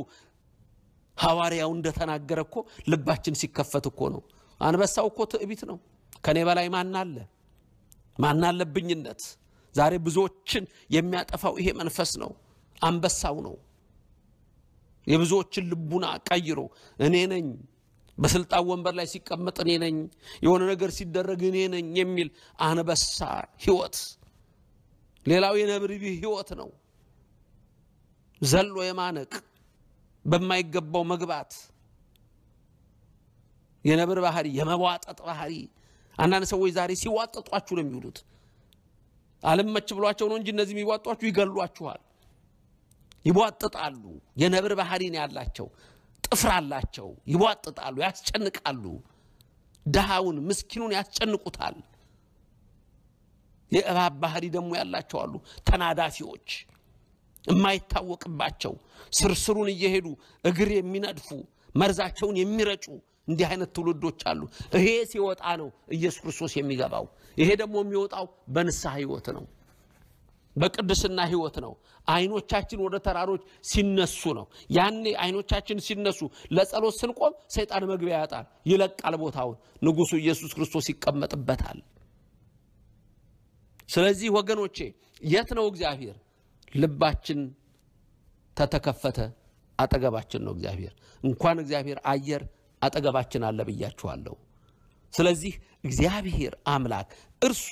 ሐዋርያው እንደተናገረ እኮ ልባችን ሲከፈት እኮ ነው። አንበሳው እኮ ትዕቢት ነው። ከኔ በላይ ማን አለ? ማን አለብኝነት። ዛሬ ብዙዎችን የሚያጠፋው ይሄ መንፈስ ነው። አንበሳው ነው የብዙዎችን ልቡና ቀይሮ እኔ ነኝ በስልጣን ወንበር ላይ ሲቀመጥ እኔ ነኝ፣ የሆነ ነገር ሲደረግ እኔ ነኝ የሚል አንበሳ ህይወት። ሌላው የነብር ህይወት ነው። ዘሎ የማነቅ በማይገባው መግባት፣ የነብር ባህሪ፣ የመዋጠጥ ባህሪ። አንዳንድ ሰዎች ዛሬ ሲዋጠጧችሁ ነው የሚውሉት። አልመች ብሏቸው ነው እንጂ እነዚህ የሚዋጧችሁ ይገሏችኋል። ይቧጥጣሉ። የነብር ባህሪ ነው ያላቸው። ጥፍር አላቸው። ይቧጥጣሉ፣ ያስጨንቃሉ። ድሃውን ምስኪኑን ያስጨንቁታል። የእባብ ባህሪ ደግሞ ያላቸው አሉ። ተናዳፊዎች፣ የማይታወቅባቸው ስርስሩን እየሄዱ እግር የሚነድፉ መርዛቸውን የሚረጩ እንዲህ አይነት ትውልዶች አሉ። ይሄ ሲወጣ ነው ኢየሱስ ክርስቶስ የሚገባው። ይሄ ደግሞ የሚወጣው በንስሐ ሕይወት ነው፣ በቅድስና ሕይወት ነው። አይኖቻችን ወደ ተራሮች ሲነሱ ነው። ያኔ አይኖቻችን ሲነሱ ለጸሎት ስንቆም ሰይጣን መግቢያ ያጣል፣ ይለቃል ቦታውን። ንጉሡ ኢየሱስ ክርስቶስ ይቀመጥበታል። ስለዚህ ወገኖቼ የት ነው እግዚአብሔር? ልባችን ተተከፈተ አጠገባችን ነው እግዚአብሔር። እንኳን እግዚአብሔር አየር አጠገባችን አለ ብያችኋለሁ። ስለዚህ እግዚአብሔር አምላክ እርሱ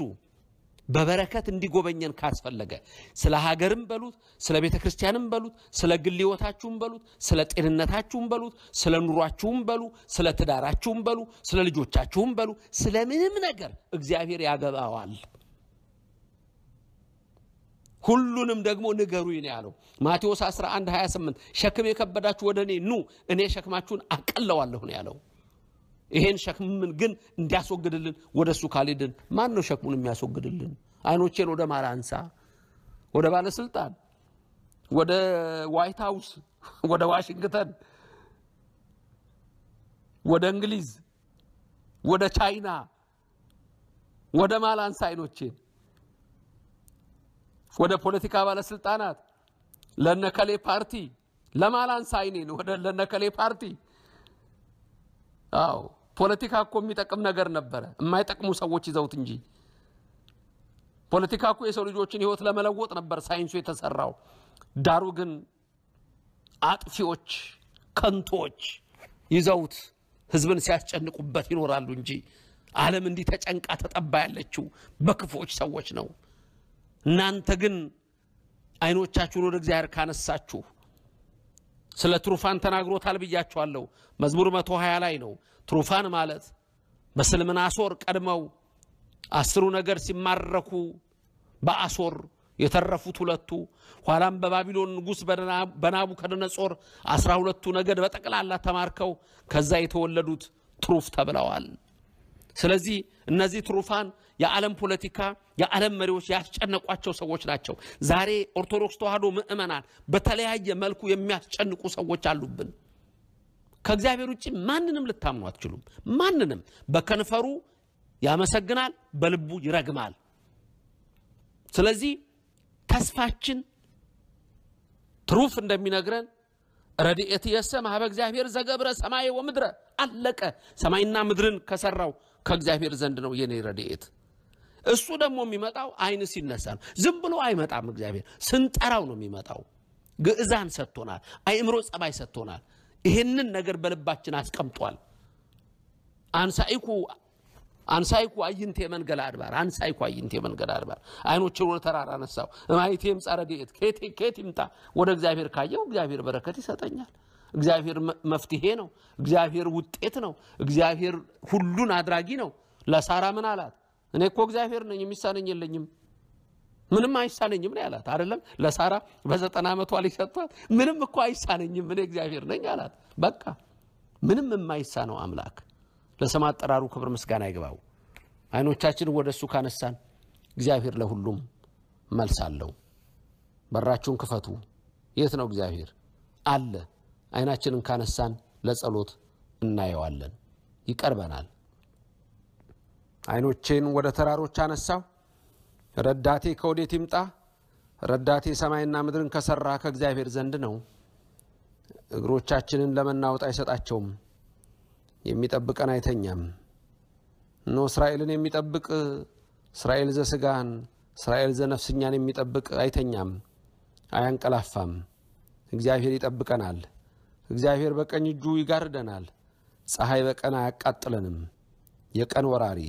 በበረከት እንዲጎበኘን ካስፈለገ ስለ ሀገርም በሉት፣ ስለ ቤተ ክርስቲያንም በሉት፣ ስለ ግል ሕይወታችሁም በሉት፣ ስለ ጤንነታችሁም በሉት፣ ስለ ኑሯችሁም በሉ፣ ስለ ትዳራችሁም በሉ፣ ስለ ልጆቻችሁም በሉ፣ ስለ ምንም ነገር እግዚአብሔር ያገባዋል። ሁሉንም ደግሞ ንገሩኝ ነው ያለው። ማቴዎስ 11 28 ሸክም የከበዳችሁ ወደ እኔ ኑ እኔ ሸክማችሁን አቀለዋለሁ ነው ያለው። ይሄን ሸክምን ግን እንዲያስወግድልን ወደ እሱ ካልሄድን ማን ነው ሸክሙን የሚያስወግድልን? አይኖቼን ወደ ማን አንሳ? ወደ ባለስልጣን፣ ወደ ዋይት ሃውስ፣ ወደ ዋሽንግተን፣ ወደ እንግሊዝ፣ ወደ ቻይና፣ ወደ ማን አንሳ አይኖቼን ወደ ፖለቲካ ባለስልጣናት ለነከሌ ፓርቲ ለማላንሳ አይኔን ወደ ለነከሌ ፓርቲ። አዎ ፖለቲካ እኮ የሚጠቅም ነገር ነበረ፣ የማይጠቅሙ ሰዎች ይዘውት እንጂ። ፖለቲካ እኮ የሰው ልጆችን ሕይወት ለመለወጥ ነበር ሳይንሱ የተሰራው። ዳሩ ግን አጥፊዎች፣ ከንቶች ይዘውት ሕዝብን ሲያስጨንቁበት ይኖራሉ እንጂ ዓለም እንዲህ ተጨንቃ ተጠባ ያለችው በክፉዎች ሰዎች ነው። እናንተ ግን አይኖቻችሁን ወደ እግዚአብሔር ካነሳችሁ ስለ ትሩፋን ተናግሮታል ብያችኋለሁ። መዝሙር መቶ ሀያ ላይ ነው። ትሩፋን ማለት በስልምናሶር ቀድመው አስሩ ነገር ሲማረኩ በአሶር የተረፉት ሁለቱ ኋላም በባቢሎን ንጉሥ በናቡከደነጾር አስራ ሁለቱ ነገድ በጠቅላላ ተማርከው ከዛ የተወለዱት ትሩፍ ተብለዋል። ስለዚህ እነዚህ ትሩፋን የዓለም ፖለቲካ የዓለም መሪዎች ያስጨነቋቸው ሰዎች ናቸው። ዛሬ ኦርቶዶክስ ተዋሕዶ ምዕመናን በተለያየ መልኩ የሚያስጨንቁ ሰዎች አሉብን። ከእግዚአብሔር ውጭ ማንንም ልታምኑ አትችሉም። ማንንም በከንፈሩ ያመሰግናል፣ በልቡ ይረግማል። ስለዚህ ተስፋችን ትሩፍ እንደሚነግረን ረድኤት የሰ ማህበ እግዚአብሔር ዘገብረ ሰማይ ወምድረ አለቀ። ሰማይና ምድርን ከሰራው ከእግዚአብሔር ዘንድ ነው የኔ ረድኤት። እሱ ደግሞ የሚመጣው አይን ሲነሳ ነው። ዝም ብሎ አይመጣም። እግዚአብሔር ስንጠራው ነው የሚመጣው። ግዕዛን ሰጥቶናል። አእምሮ ጸባይ ሰጥቶናል። ይህንን ነገር በልባችን አስቀምጧል። አንሳይኩ አንሳይኩ አይንቴ መንገል አድባር አንሳይኩ አይንቴ መንገል አድባር አይኖችን ወደ ተራራ አነሳው እማይቴም ጸረ ረድኤት ከየት ይምጣ? ወደ እግዚአብሔር ካየው እግዚአብሔር በረከት ይሰጠኛል። እግዚአብሔር መፍትሄ ነው። እግዚአብሔር ውጤት ነው። እግዚአብሔር ሁሉን አድራጊ ነው። ለሳራ ምን አላት? እኔ እኮ እግዚአብሔር ነኝ፣ የሚሳነኝ የለኝም፣ ምንም አይሳነኝም ነው ያላት። አይደለም ለሳራ በዘጠና ዓመቷ ልጅ ምንም እኮ አይሳነኝም፣ እኔ እግዚአብሔር ነኝ አላት። በቃ ምንም የማይሳነው አምላክ ለስም አጠራሩ ክብር ምስጋና ይግባው። አይኖቻችንን ወደ እሱ ካነሳን እግዚአብሔር ለሁሉም መልስ አለው። በራችሁን ክፈቱ። የት ነው እግዚአብሔር አለ? አይናችንን ካነሳን ለጸሎት እናየዋለን፣ ይቀርበናል። አይኖቼን ወደ ተራሮች አነሳው፣ ረዳቴ ከወዴት ይምጣ? ረዳቴ ሰማይና ምድርን ከሰራ ከእግዚአብሔር ዘንድ ነው። እግሮቻችንን ለመናወጥ አይሰጣቸውም፣ የሚጠብቀን አይተኛም። እነሆ እስራኤልን የሚጠብቅ እስራኤል ዘሥጋን እስራኤል ዘነፍስኛን የሚጠብቅ አይተኛም፣ አያንቀላፋም። እግዚአብሔር ይጠብቀናል። እግዚአብሔር በቀኝ እጁ ይጋርደናል። ፀሐይ በቀን አያቃጥለንም። የቀን ወራሪ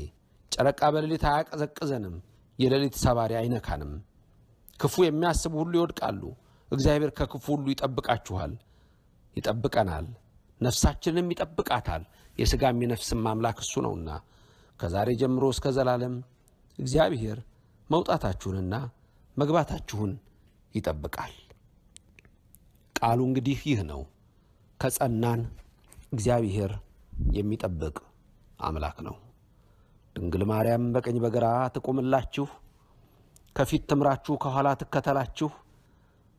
ጨረቃ በሌሊት አያቀዘቅዘንም። የሌሊት ሰባሪ አይነካንም። ክፉ የሚያስቡ ሁሉ ይወድቃሉ። እግዚአብሔር ከክፉ ሁሉ ይጠብቃችኋል፣ ይጠብቀናል። ነፍሳችንንም ይጠብቃታል። የሥጋም የነፍስም አምላክ እሱ ነውና ከዛሬ ጀምሮ እስከ ዘላለም እግዚአብሔር መውጣታችሁንና መግባታችሁን ይጠብቃል። ቃሉ እንግዲህ ይህ ነው። ከጸናን እግዚአብሔር የሚጠብቅ አምላክ ነው። ድንግል ማርያም በቀኝ በግራ ትቆምላችሁ፣ ከፊት ትምራችሁ፣ ከኋላ ትከተላችሁ።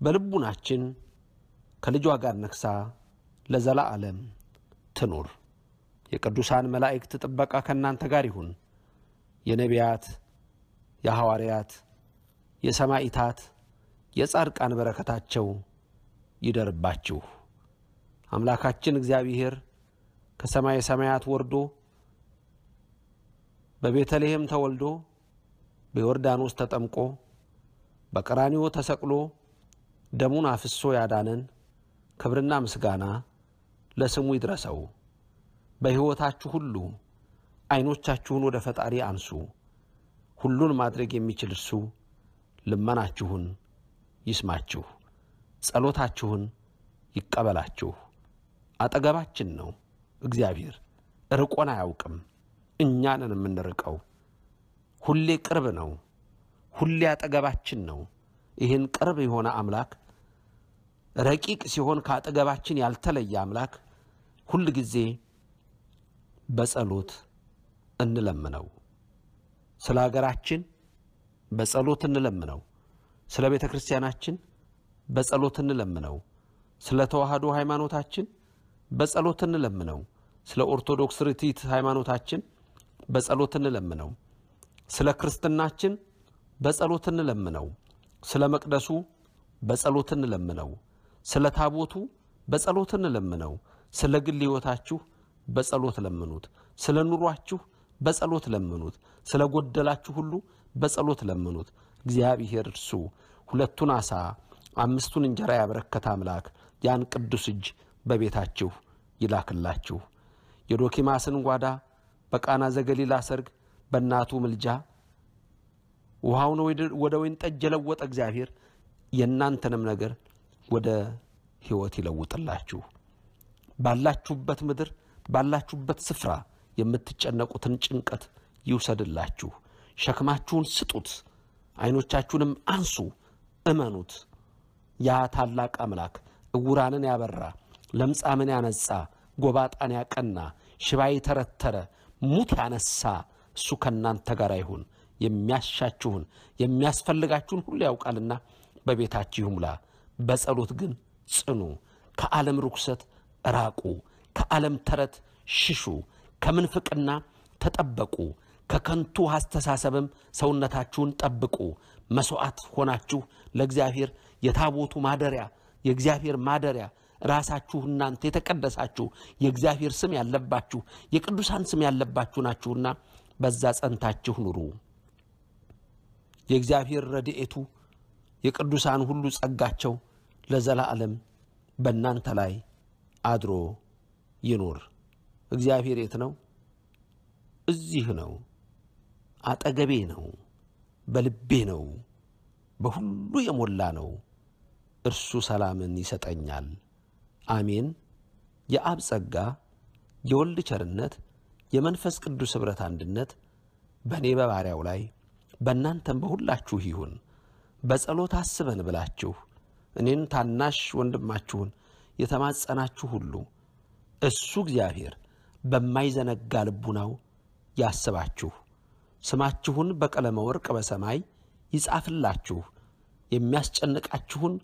በልቡናችን ከልጇ ጋር ነግሳ ለዘላለም ትኑር። የቅዱሳን መላእክት ጥበቃ ከእናንተ ጋር ይሁን። የነቢያት፣ የሐዋርያት፣ የሰማዕታት፣ የጻድቃን በረከታቸው ይደርባችሁ። አምላካችን እግዚአብሔር ከሰማየ ሰማያት ወርዶ በቤተልሔም ተወልዶ በዮርዳኖስ ተጠምቆ በቀራንዮ ተሰቅሎ ደሙን አፍሶ ያዳነን ክብርና ምስጋና ለስሙ ይድረሰው። በሕይወታችሁ ሁሉ ዐይኖቻችሁን ወደ ፈጣሪ አንሱ። ሁሉን ማድረግ የሚችል እርሱ ልመናችሁን ይስማችሁ፣ ጸሎታችሁን ይቀበላችሁ። አጠገባችን ነው እግዚአብሔር፣ ርቆን አያውቅም። እኛንን የምንርቀው ሁሌ ቅርብ ነው። ሁሌ አጠገባችን ነው። ይህን ቅርብ የሆነ አምላክ ረቂቅ ሲሆን ከአጠገባችን ያልተለየ አምላክ ሁል ጊዜ በጸሎት እንለምነው። ስለ ሀገራችን በጸሎት እንለምነው። ስለ ቤተ ክርስቲያናችን በጸሎት እንለምነው። ስለ ተዋህዶ ሃይማኖታችን በጸሎት እንለምነው። ስለ ኦርቶዶክስ ርቲት ሃይማኖታችን በጸሎት እንለምነው። ስለ ክርስትናችን በጸሎት እንለምነው። ስለ መቅደሱ በጸሎት እንለምነው። ስለ ታቦቱ በጸሎት እንለምነው። ስለ ግል ሕይወታችሁ በጸሎት ለምኑት። ስለ ኑሯችሁ በጸሎት ለምኑት። ስለ ጎደላችሁ ሁሉ በጸሎት ለምኑት። እግዚአብሔር እርሱ ሁለቱን ዓሣ አምስቱን እንጀራ ያበረከተ አምላክ ያን ቅዱስ እጅ በቤታችሁ ይላክላችሁ። የዶኪማስን ጓዳ በቃና ዘገሊላ ሰርግ በእናቱ ምልጃ ውሃውን ወደ ወይን ጠጅ የለወጠ እግዚአብሔር የእናንተንም ነገር ወደ ሕይወት ይለውጥላችሁ። ባላችሁበት ምድር ባላችሁበት ስፍራ የምትጨነቁትን ጭንቀት ይውሰድላችሁ። ሸክማችሁን ስጡት፣ ዐይኖቻችሁንም አንሱ፣ እመኑት። ያ ታላቅ አምላክ እውራንን ያበራ፣ ለምጻምን ያነጻ፣ ጎባጣን ያቀና፣ ሽባ የተረተረ፣ ሙት ያነሳ እሱ ከእናንተ ጋር ይሁን። የሚያሻችሁን የሚያስፈልጋችሁን ሁሉ ያውቃልና በቤታችሁ ይሙላ። በጸሎት ግን ጽኑ። ከዓለም ርኩሰት ራቁ። ከዓለም ተረት ሽሹ። ከምንፍቅና ተጠበቁ። ከከንቱ አስተሳሰብም ሰውነታችሁን ጠብቁ። መሥዋዕት ሆናችሁ ለእግዚአብሔር የታቦቱ ማደሪያ የእግዚአብሔር ማደሪያ ራሳችሁ እናንተ የተቀደሳችሁ የእግዚአብሔር ስም ያለባችሁ የቅዱሳን ስም ያለባችሁ ናችሁና በዛ ጸንታችሁ ኑሩ። የእግዚአብሔር ረድኤቱ የቅዱሳን ሁሉ ጸጋቸው ለዘላለም በእናንተ ላይ አድሮ ይኑር። እግዚአብሔር የት ነው? እዚህ ነው። አጠገቤ ነው። በልቤ ነው። በሁሉ የሞላ ነው። እርሱ ሰላምን ይሰጠኛል። አሜን። የአብ ጸጋ የወልድ ቸርነት የመንፈስ ቅዱስ ኅብረት አንድነት በእኔ በባሪያው ላይ በእናንተም በሁላችሁ ይሁን። በጸሎት አስበን ብላችሁ እኔን ታናሽ ወንድማችሁን የተማጸናችሁ ሁሉ እሱ እግዚአብሔር በማይዘነጋ ልቡናው ያስባችሁ፣ ስማችሁን በቀለመ ወርቅ በሰማይ ይጻፍላችሁ፣ የሚያስጨንቃችሁን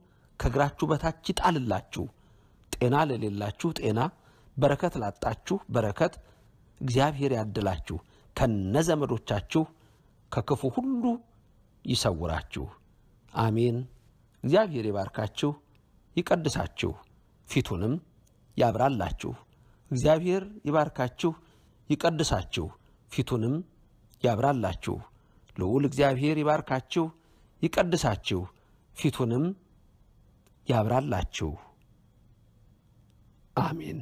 ከእግራችሁ በታች ይጣልላችሁ፣ ጤና ለሌላችሁ ጤና፣ በረከት ላጣችሁ በረከት እግዚአብሔር ያድላችሁ፣ ከነዘመዶቻችሁ ከክፉ ሁሉ ይሰውራችሁ። አሜን። እግዚአብሔር ይባርካችሁ፣ ይቀድሳችሁ፣ ፊቱንም ያብራላችሁ። እግዚአብሔር ይባርካችሁ፣ ይቀድሳችሁ፣ ፊቱንም ያብራላችሁ። ልዑል እግዚአብሔር ይባርካችሁ፣ ይቀድሳችሁ፣ ፊቱንም ያብራላችሁ። አሜን።